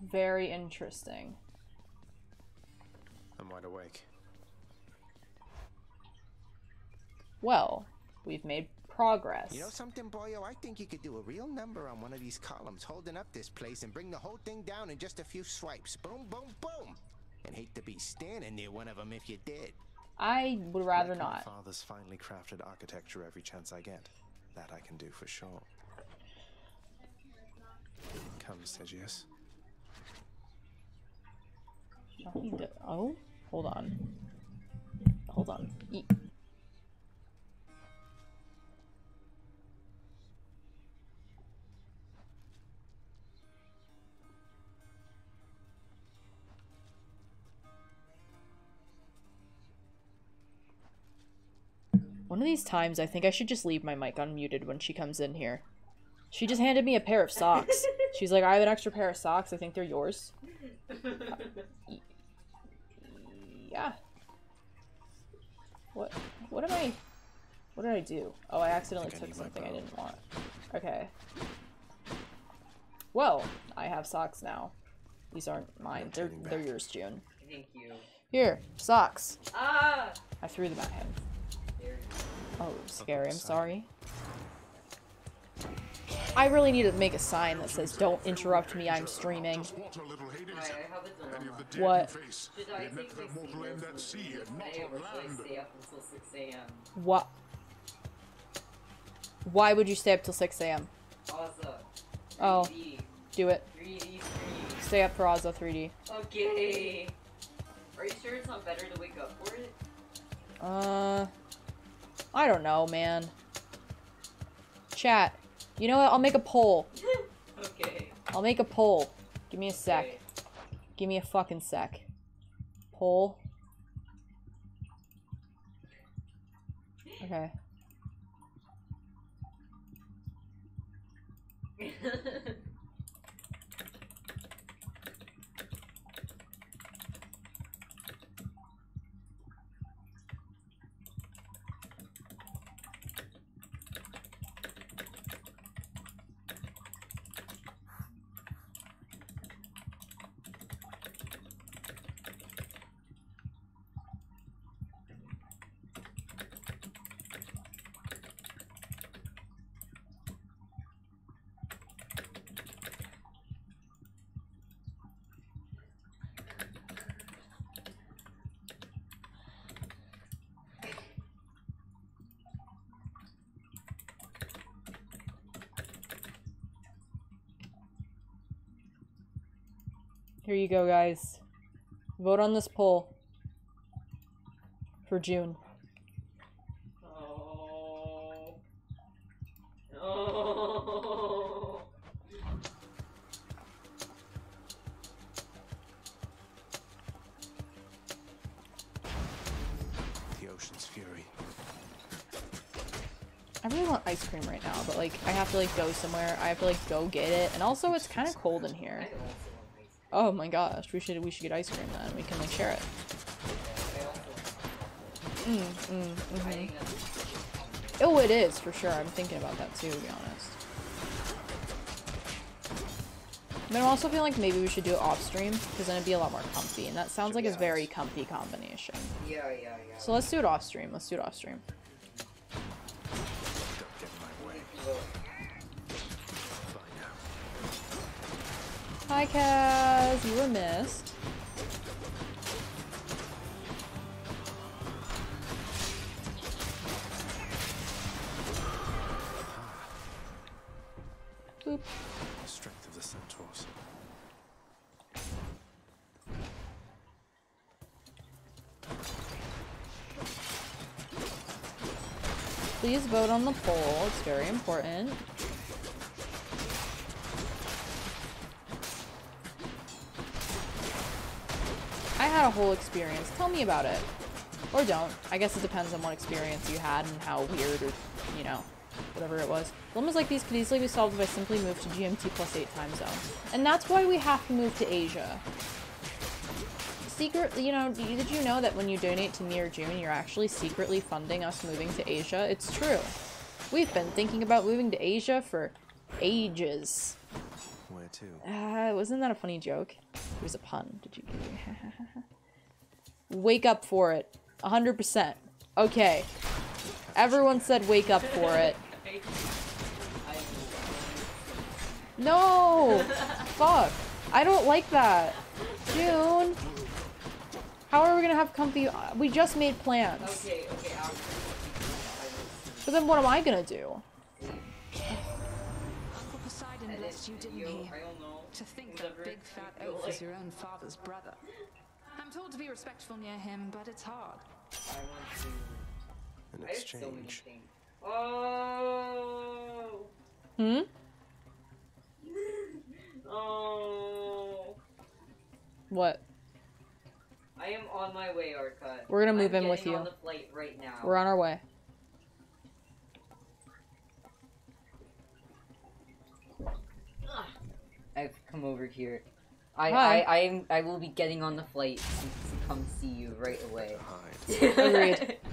Very interesting. I'm wide awake. Well, we've made progress. You know something, boyo? I think you could do a real number on one of these columns holding up this place and bring the whole thing down in just a few swipes. Boom, boom, boom. And hate to be standing near one of them if you did. I would rather Like my not. father's finely crafted architecture every chance I get. That I can do for sure. Come, to- Oh, hold on. Hold on. E One of these times, I think I should just leave my mic unmuted when she comes in here. She just handed me a pair of socks. She's like, I have an extra pair of socks. I think they're yours. Yeah. What? What am I? What did I do? Oh, I accidentally I took need my something I didn't want. Okay. Well, I have socks now. These aren't mine. They're they're yours, June. Thank you. Here, socks. Ah! I threw them at him. There. Oh, scary. I'm sorry. I really need to make a sign that says "Don't interrupt me. I'm streaming." I have a. What? Should I take my seniors with me today or should I stay up until 6 a.m.? What? Why would you stay up till 6 a.m.? Oh, do it. 3D stream. Stay up for Ozza 3D. Okay. Are you sure it's not better to wake up for it? Uh, I don't know, man. Chat. You know what? I'll make a poll. Okay. I'll make a poll. Give me a sec. Give me a fucking sec. Poll. Okay. Here you go, guys. Vote on this poll. for June. Oh. Oh. The ocean's fury. I really want ice cream right now, but like I have to like go somewhere. I have to like go get it, and also it's kind of cold in here. Oh my gosh, we should we should get ice cream then. We can like share it. Mm, mm, mhm. Oh, it is for sure. I'm thinking about that too, to be honest. But I'm also feeling like maybe we should do it off stream because then it'd be a lot more comfy, and that sounds like a very comfy combination. Yeah, yeah, yeah. So let's do it off stream. Let's do it off stream. Don't get in my way. Bye now. Hi, Kaz. You were missed. Boop. The strength of the centaurs. Please vote on the poll. It's very important. Experience. Tell me about it. Or don't. I guess it depends on what experience you had and how weird or, you know, whatever it was. Dilemmas like these could easily be solved if I simply move to GMT plus 8 time zone. And that's why we have to move to Asia. Secret, you know, did you know that when you donate to me or June, you're actually secretly funding us moving to Asia? It's true. We've been thinking about moving to Asia for ages. Where to? Uh, wasn't that a funny joke? It was a pun. Did you? Wake up for it. 100%. Okay. Everyone said wake up for it. No! Fuck. I don't like that. June. How are we gonna have comfy- We just made plans. Okay, okay, But then what am I gonna do? Uncle Poseidon blessed you, didn't he? I don't know. To think that big fat oaf is your own father's brother. I'm told to be respectful near him, but it's hard. I want to... In I so exchange. Oh! Hmm? Oh! What? I am on my way, Arcot. We're gonna move I'm in with you. on the flight right now. We're on our way. I've come over here. I Hi. I I am I will be getting on the flight to, to come see you right away. Agreed.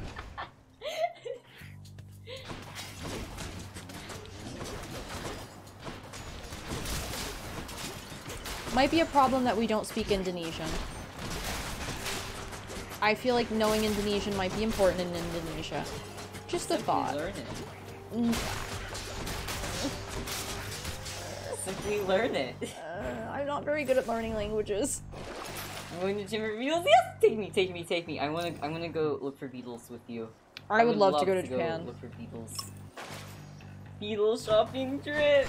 Might be a problem that we don't speak Indonesian. I feel like knowing Indonesian might be important in Indonesia. Just a thought. Simply learn it. uh, I'm not very good at learning languages. I'm going to Jimmy beetles. Yes, take me, take me, take me. I wanna, I'm gonna go look for beetles with you. I would love to go to Japan. look for beetles. beetles shopping trip.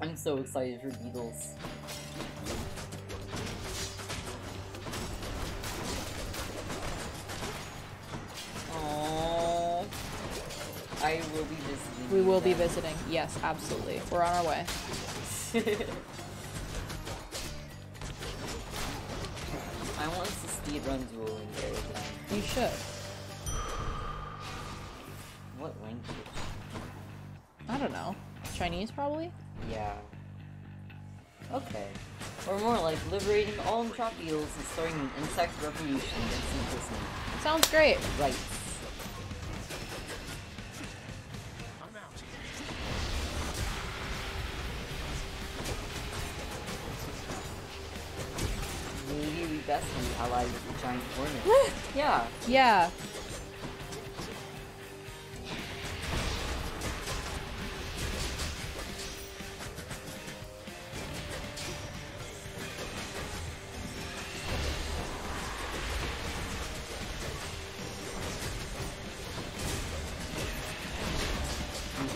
I'm so excited for beetles. Aww. I will be visiting. We will be visiting. Yes, absolutely. We're on our way. I want to speedrun Duolingo again. You should. What language? I don't know. Chinese, probably? Yeah. Okay. Or more like liberating all entropials and starting an insect revolution against. Sounds great. Right. Best be allied with the giant hornet. yeah. Yeah.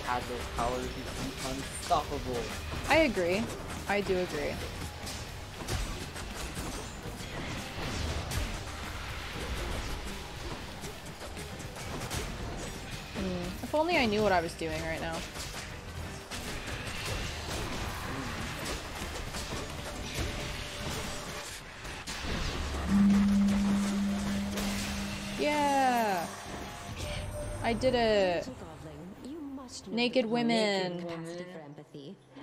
Had those powers be unstoppable. I agree. I do agree. Only I knew what I was doing right now. Yeah! I did it! Naked women.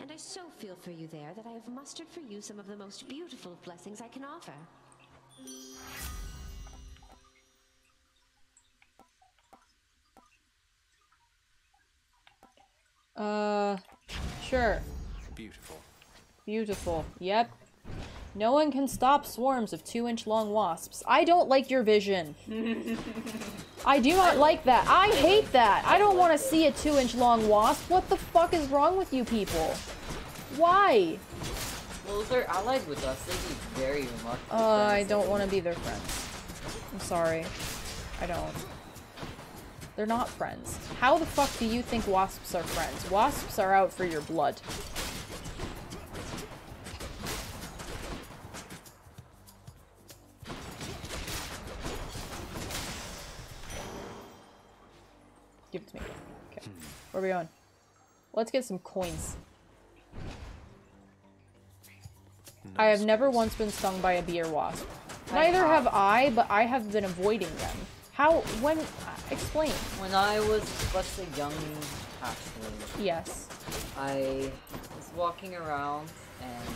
and I so feel for you there that I have mustered for you some of the most beautiful blessings I can offer. Uh, sure. Beautiful. Beautiful. Yep. No one can stop swarms of two inch long wasps. I don't like your vision. I do not like that. I hate that. I don't want to see a two inch long wasp. What the fuck is wrong with you people? Why? Well, if they're allied with us, they'd be very remarkable. Uh, I don't want to be their friends. I'm sorry. I don't. They're not friends. How the fuck do you think wasps are friends? Wasps are out for your blood. Give it to me. Okay. Where are we going? Let's get some coins. I have never once been stung by a bee or wasp. Neither have. have I, but I have been avoiding them. How? When? uh, Explain. When I was, let's say, young Yes. I was walking around and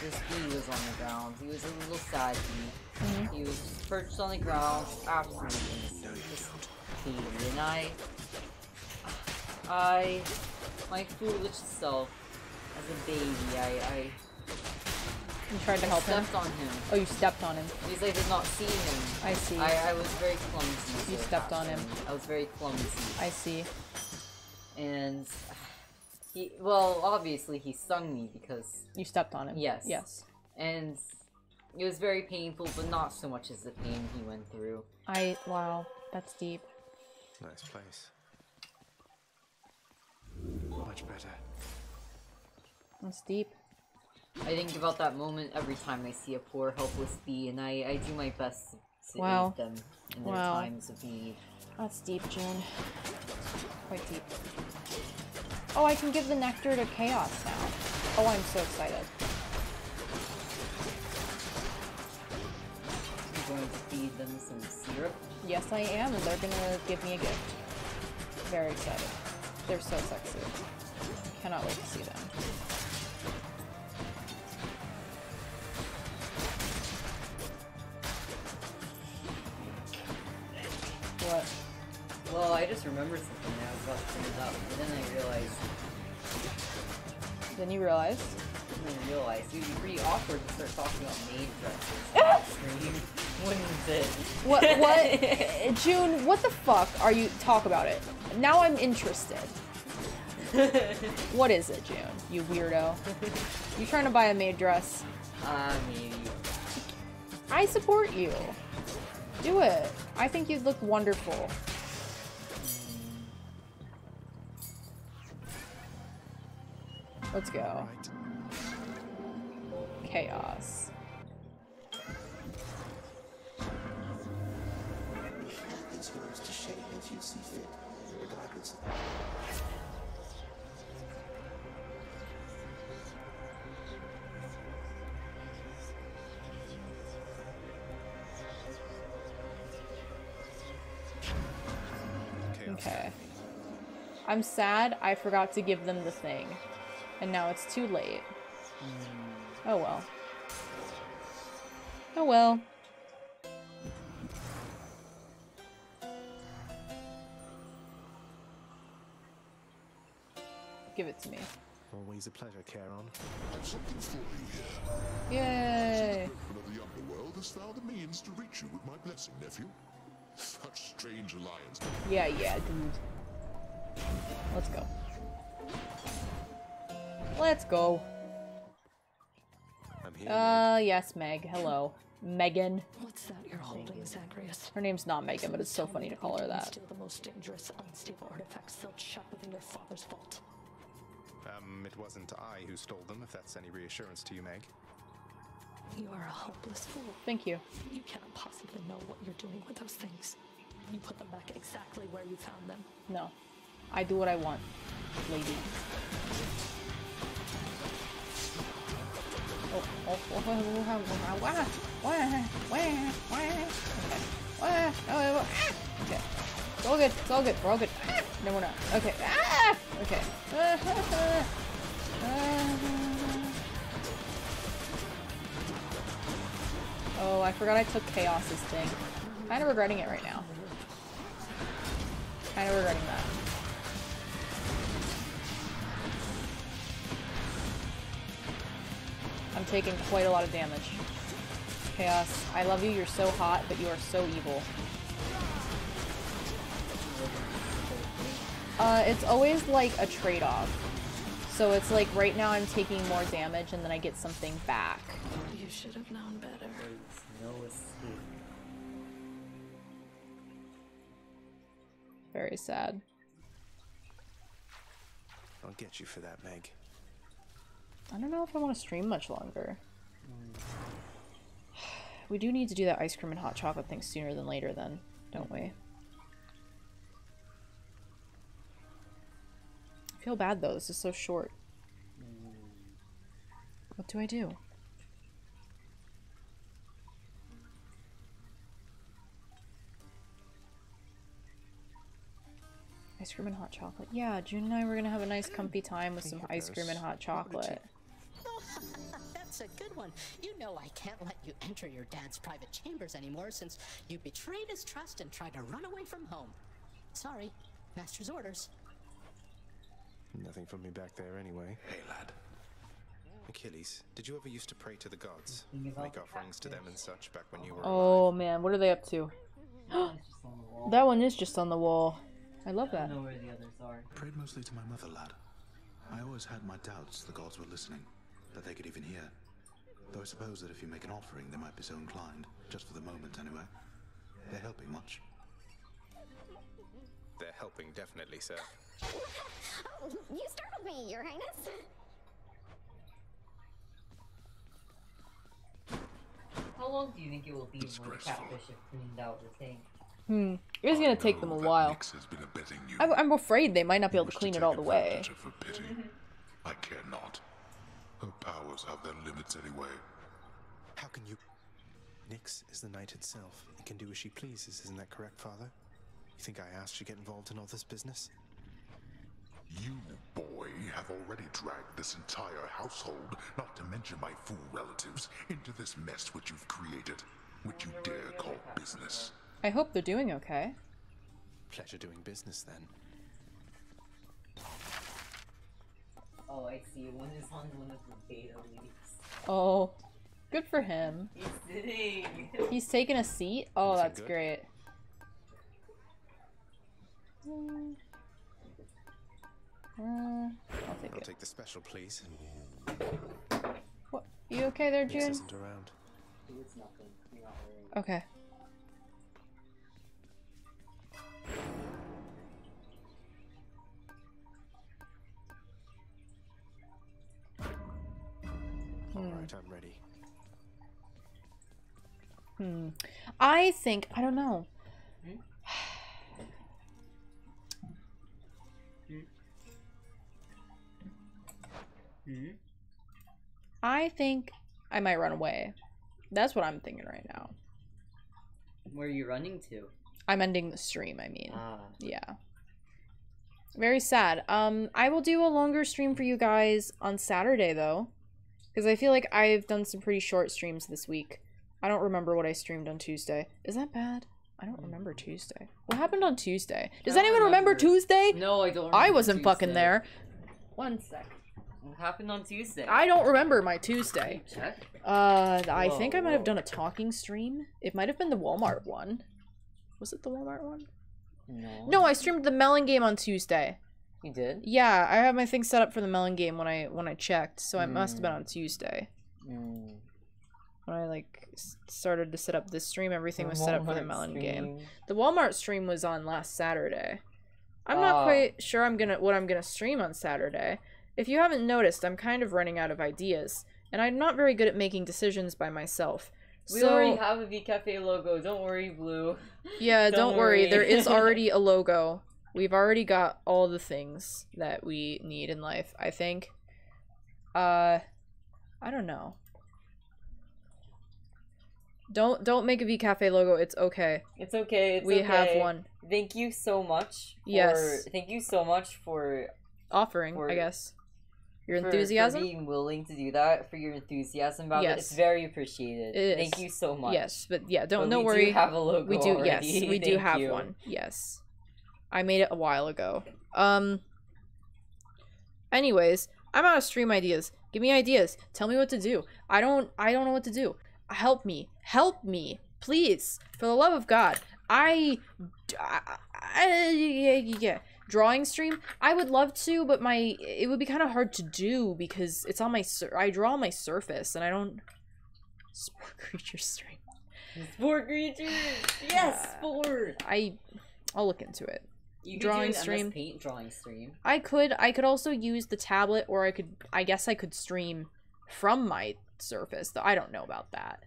this bee was on the ground. He was a little sad bee. Mhm. He was perched on the ground, absolutely just baby. And I, I, my foolish self, as a baby, I, I You tried to help him? stepped on him. Oh, you stepped on him. Because I did not see him. I see. I, I was very clumsy. You so stepped on him. I was very clumsy. I see. And he, well, obviously he stung me because You stepped on him. Yes. Yes. And it was very painful, but not so much as the pain he went through. I. Wow. That's deep. Nice place. Much better. That's deep. I think about that moment every time I see a poor, helpless bee, and I, I do my best to Wow. aid them in their Wow. times of need. That's deep, June. Quite deep. Oh, I can give the nectar to Chaos now. Oh, I'm so excited. I'm going to feed them some syrup. Yes, I am, and they're gonna give me a gift. Very excited. They're so sexy. Cannot wait to see them. What? Well, I just remembered something I was about to bring it up, but then I realized, Then you realize? then I realized it would be pretty awkward to start talking about maid dresses on stream, wouldn't it? What? What? June, what the fuck are you? Talk about it. Now I'm interested. what is it, June? You weirdo. You trying to buy a maid dress? Uh, maybe. I support you. Do it. I think you'd look wonderful. Let's go. Chaos. To shape as you see fit, regardless of Okay. I'm sad I forgot to give them the thing. And now it's too late. Oh well. Oh well. Give it to me. Always a pleasure, Charon. I've something for you here. Yay! Spokesman of the underworld, hast thou the means to reach you with my blessing, nephew? Such strange alliance. Yeah, yeah, dude. Let's go. Let's go. I'm here. Uh, yes, Meg. Hello. Megan. What's that you're holding, Zagreus? Her name's not Megan, but it's so funny to call her that. Still the most dangerous, unstable artifacts sealed shut within your father's vault. Um, it wasn't I who stole them, if that's any reassurance to you, Meg. You are a hopeless fool. Thank you. You cannot possibly know what you're doing with those things. You put them back exactly where you found them. No. I do what I want, lady. Oh, oh, oh, oh, oh, oh, oh. oh, oh ah, okay. Oh, oh, oh, ah. Okay. It's all good. It's all good. We're all good. Ah. No, we're not. Okay. Ah! Okay. Ah, ah, Oh, I forgot I took Chaos's thing. Kind of regretting it right now. Kind of regretting that. I'm taking quite a lot of damage. Chaos, I love you, you're so hot, but you are so evil. Uh, it's always like a trade-off. So it's like right now I'm taking more damage and then I get something back. You should have known better. Very sad. I'll get you for that, Meg. I don't know if I want to stream much longer. We do need to do that ice cream and hot chocolate thing sooner than later then, don't we? I feel bad though, this is so short. What do I do? Ice cream and hot chocolate. Yeah, June and I were gonna have a nice comfy time with some ice cream and hot chocolate. That's a good one. You know I can't let you enter your dad's private chambers anymore since you betrayed his trust and tried to run away from home. Sorry, master's orders. Nothing from me back there anyway. Hey, lad. Achilles, did you ever used to pray to the gods? Make offerings to them and such back when you were Oh man, what are they up to? that one is just on the wall. I love that. I know where the others are. Prayed mostly to my mother, lad. I always had my doubts the gods were listening, that they could even hear. Though I suppose that if you make an offering, they might be so inclined, just for the moment anyway. They're helping much. They're helping, definitely, sir. Oh, you startled me, Your Highness. How long do you think it will be before the catfish have cleaned out the tank? Hmm. It's gonna take them a while. I'm, I'm afraid they might not be able to clean it all the way. For pity. I care not. Her powers have their limits anyway. How can you... Nyx is the night itself and can do as she pleases, isn't that correct, Father? You think I asked you to get involved in all this business? You, boy, have already dragged this entire household, not to mention my fool relatives, into this mess which you've created, which you dare call business. I hope they're doing okay. Pleasure doing business, then. Oh, I see. One is on one of the betta leaves. Oh, good for him. He's sitting. He's taking a seat? Oh, Looking that's great. Mm. Uh, I'll take I'll it. take the special, please. What? You okay there, Nyx June? isn't around. It's nothing. Not. Okay. Hmm. I'm ready. Hmm. I think I don't know. Hmm? I think I might run away. That's what I'm thinking right now. Where are you running to? I'm ending the stream, I mean. Ah. Yeah. Very sad. Um, I will do a longer stream for you guys on Saturday, though. Because I feel like I've done some pretty short streams this week. I don't remember what I streamed on Tuesday. Is that bad? I don't remember Tuesday. What happened on Tuesday? Does anyone remember, remember. Tuesday? No, I don't I wasn't fucking there. One sec. What happened on Tuesday? I don't remember my Tuesday. Check. Uh, I think I might have done a talking stream. It might have been the Walmart one. Was it the Walmart one? No. No, I streamed the Melon game on Tuesday. You did? Yeah, I have my thing set up for the Melon game when I when I checked, so it must have been on Tuesday. Mm. When I like started to set up this stream, everything The was set up for the Walmart Melon game. The Walmart stream was on last Saturday. I'm not Ah. quite sure I'm gonna what I'm gonna stream on Saturday. If you haven't noticed, I'm kind of running out of ideas, and I'm not very good at making decisions by myself. We so already have a V Cafe logo. Don't worry, Blue. yeah, don't, worry. There is already a logo. We've already got all the things that we need in life, I think. Uh, I don't know. Don't don't make a V Cafe logo. It's okay. It's okay. It's we have one Thank you so much. For, Yes. Thank you so much for offering. For- I guess your for- enthusiasm. for being willing to do that, for your enthusiasm about it. Yes. It's very appreciated. It Thank you so much. Yes, but yeah, don't But no we worry. Do have a logo we do. Yes, already. we do have you. one. Yes, I made it a while ago. Um. Anyways, I'm out of stream ideas. Give me ideas. Tell me what to do. I don't. I don't know what to do. Help me. Help me, please. For the love of God. I. I, I yeah, yeah. Drawing stream. I would love to, but my it would be kind of hard to do because it's on my. Sur- I draw on my surface, and I don't. Sport creature stream. Sport creatures. Yes, sport. I. I'll look into it. You drawing could do an stream. Paint drawing stream. I could I could also use the tablet or I could I guess I could stream from my surface. Though I don't know about that.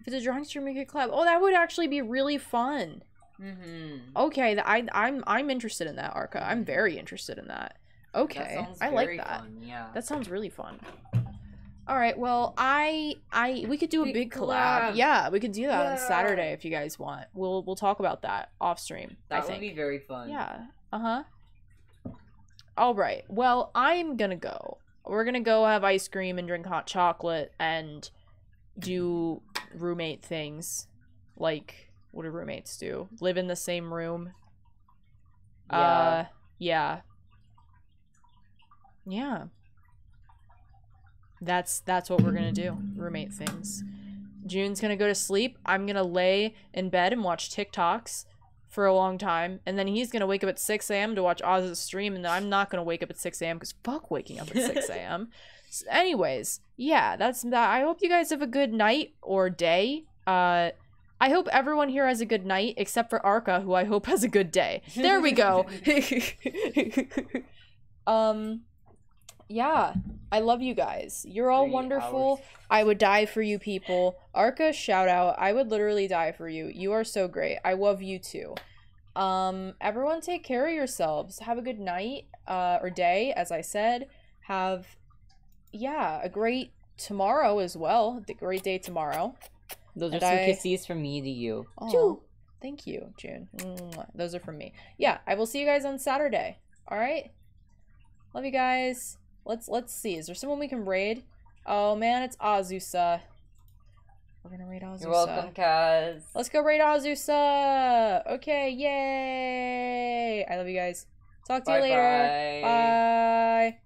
If it's a drawing stream we could collab. Oh, that would actually be really fun. Mm-hmm. Okay, th- I I'm I'm interested in that, Arca. I'm very interested in that. Okay. sounds I like that. fun, yeah. That sounds really fun. All right. Well, I I we could do a Big big collab. collab. Yeah, we could do that on Saturday if you guys want. We'll we'll talk about that off stream. I That would think. be very fun. Yeah. Uh huh. All right. Well, I'm gonna go. We're gonna go have ice cream and drink hot chocolate and do roommate things. Like, what do roommates do? Live in the same room. Yeah. Uh, yeah. Yeah. That's that's what we're gonna do. Roommate things. June's gonna go to sleep. I'm gonna lay in bed and watch TikToks for a long time, and then he's gonna wake up at 6 a.m. to watch Oz's stream, and then I'm not gonna wake up at 6 a.m. because fuck waking up at 6 a.m. S- anyways, yeah, that's that. I hope you guys have a good night or day. Uh, I hope everyone here has a good night, except for Arca, who I hope has a good day. There we go. um, yeah, I love you guys. You're all Three wonderful. hours. I would die for you people. Arca, shout out. I would literally die for you. You are so great. I love you too. Um, everyone take care of yourselves. Have a good night, uh, or day, as I said. Have, yeah, a great tomorrow as well. The great day tomorrow. Those are some I- kisses from me to you. Oh, thank you, June. Those are from me. Yeah, I will see you guys on Saturday. All right. Love you guys. Let's let's see. Is there someone we can raid? Oh man, it's Azusa. We're gonna raid Azusa. You're welcome, Kaz. Let's go raid Azusa. Okay, yay! I love you guys. Talk to you later. Bye-bye. Bye.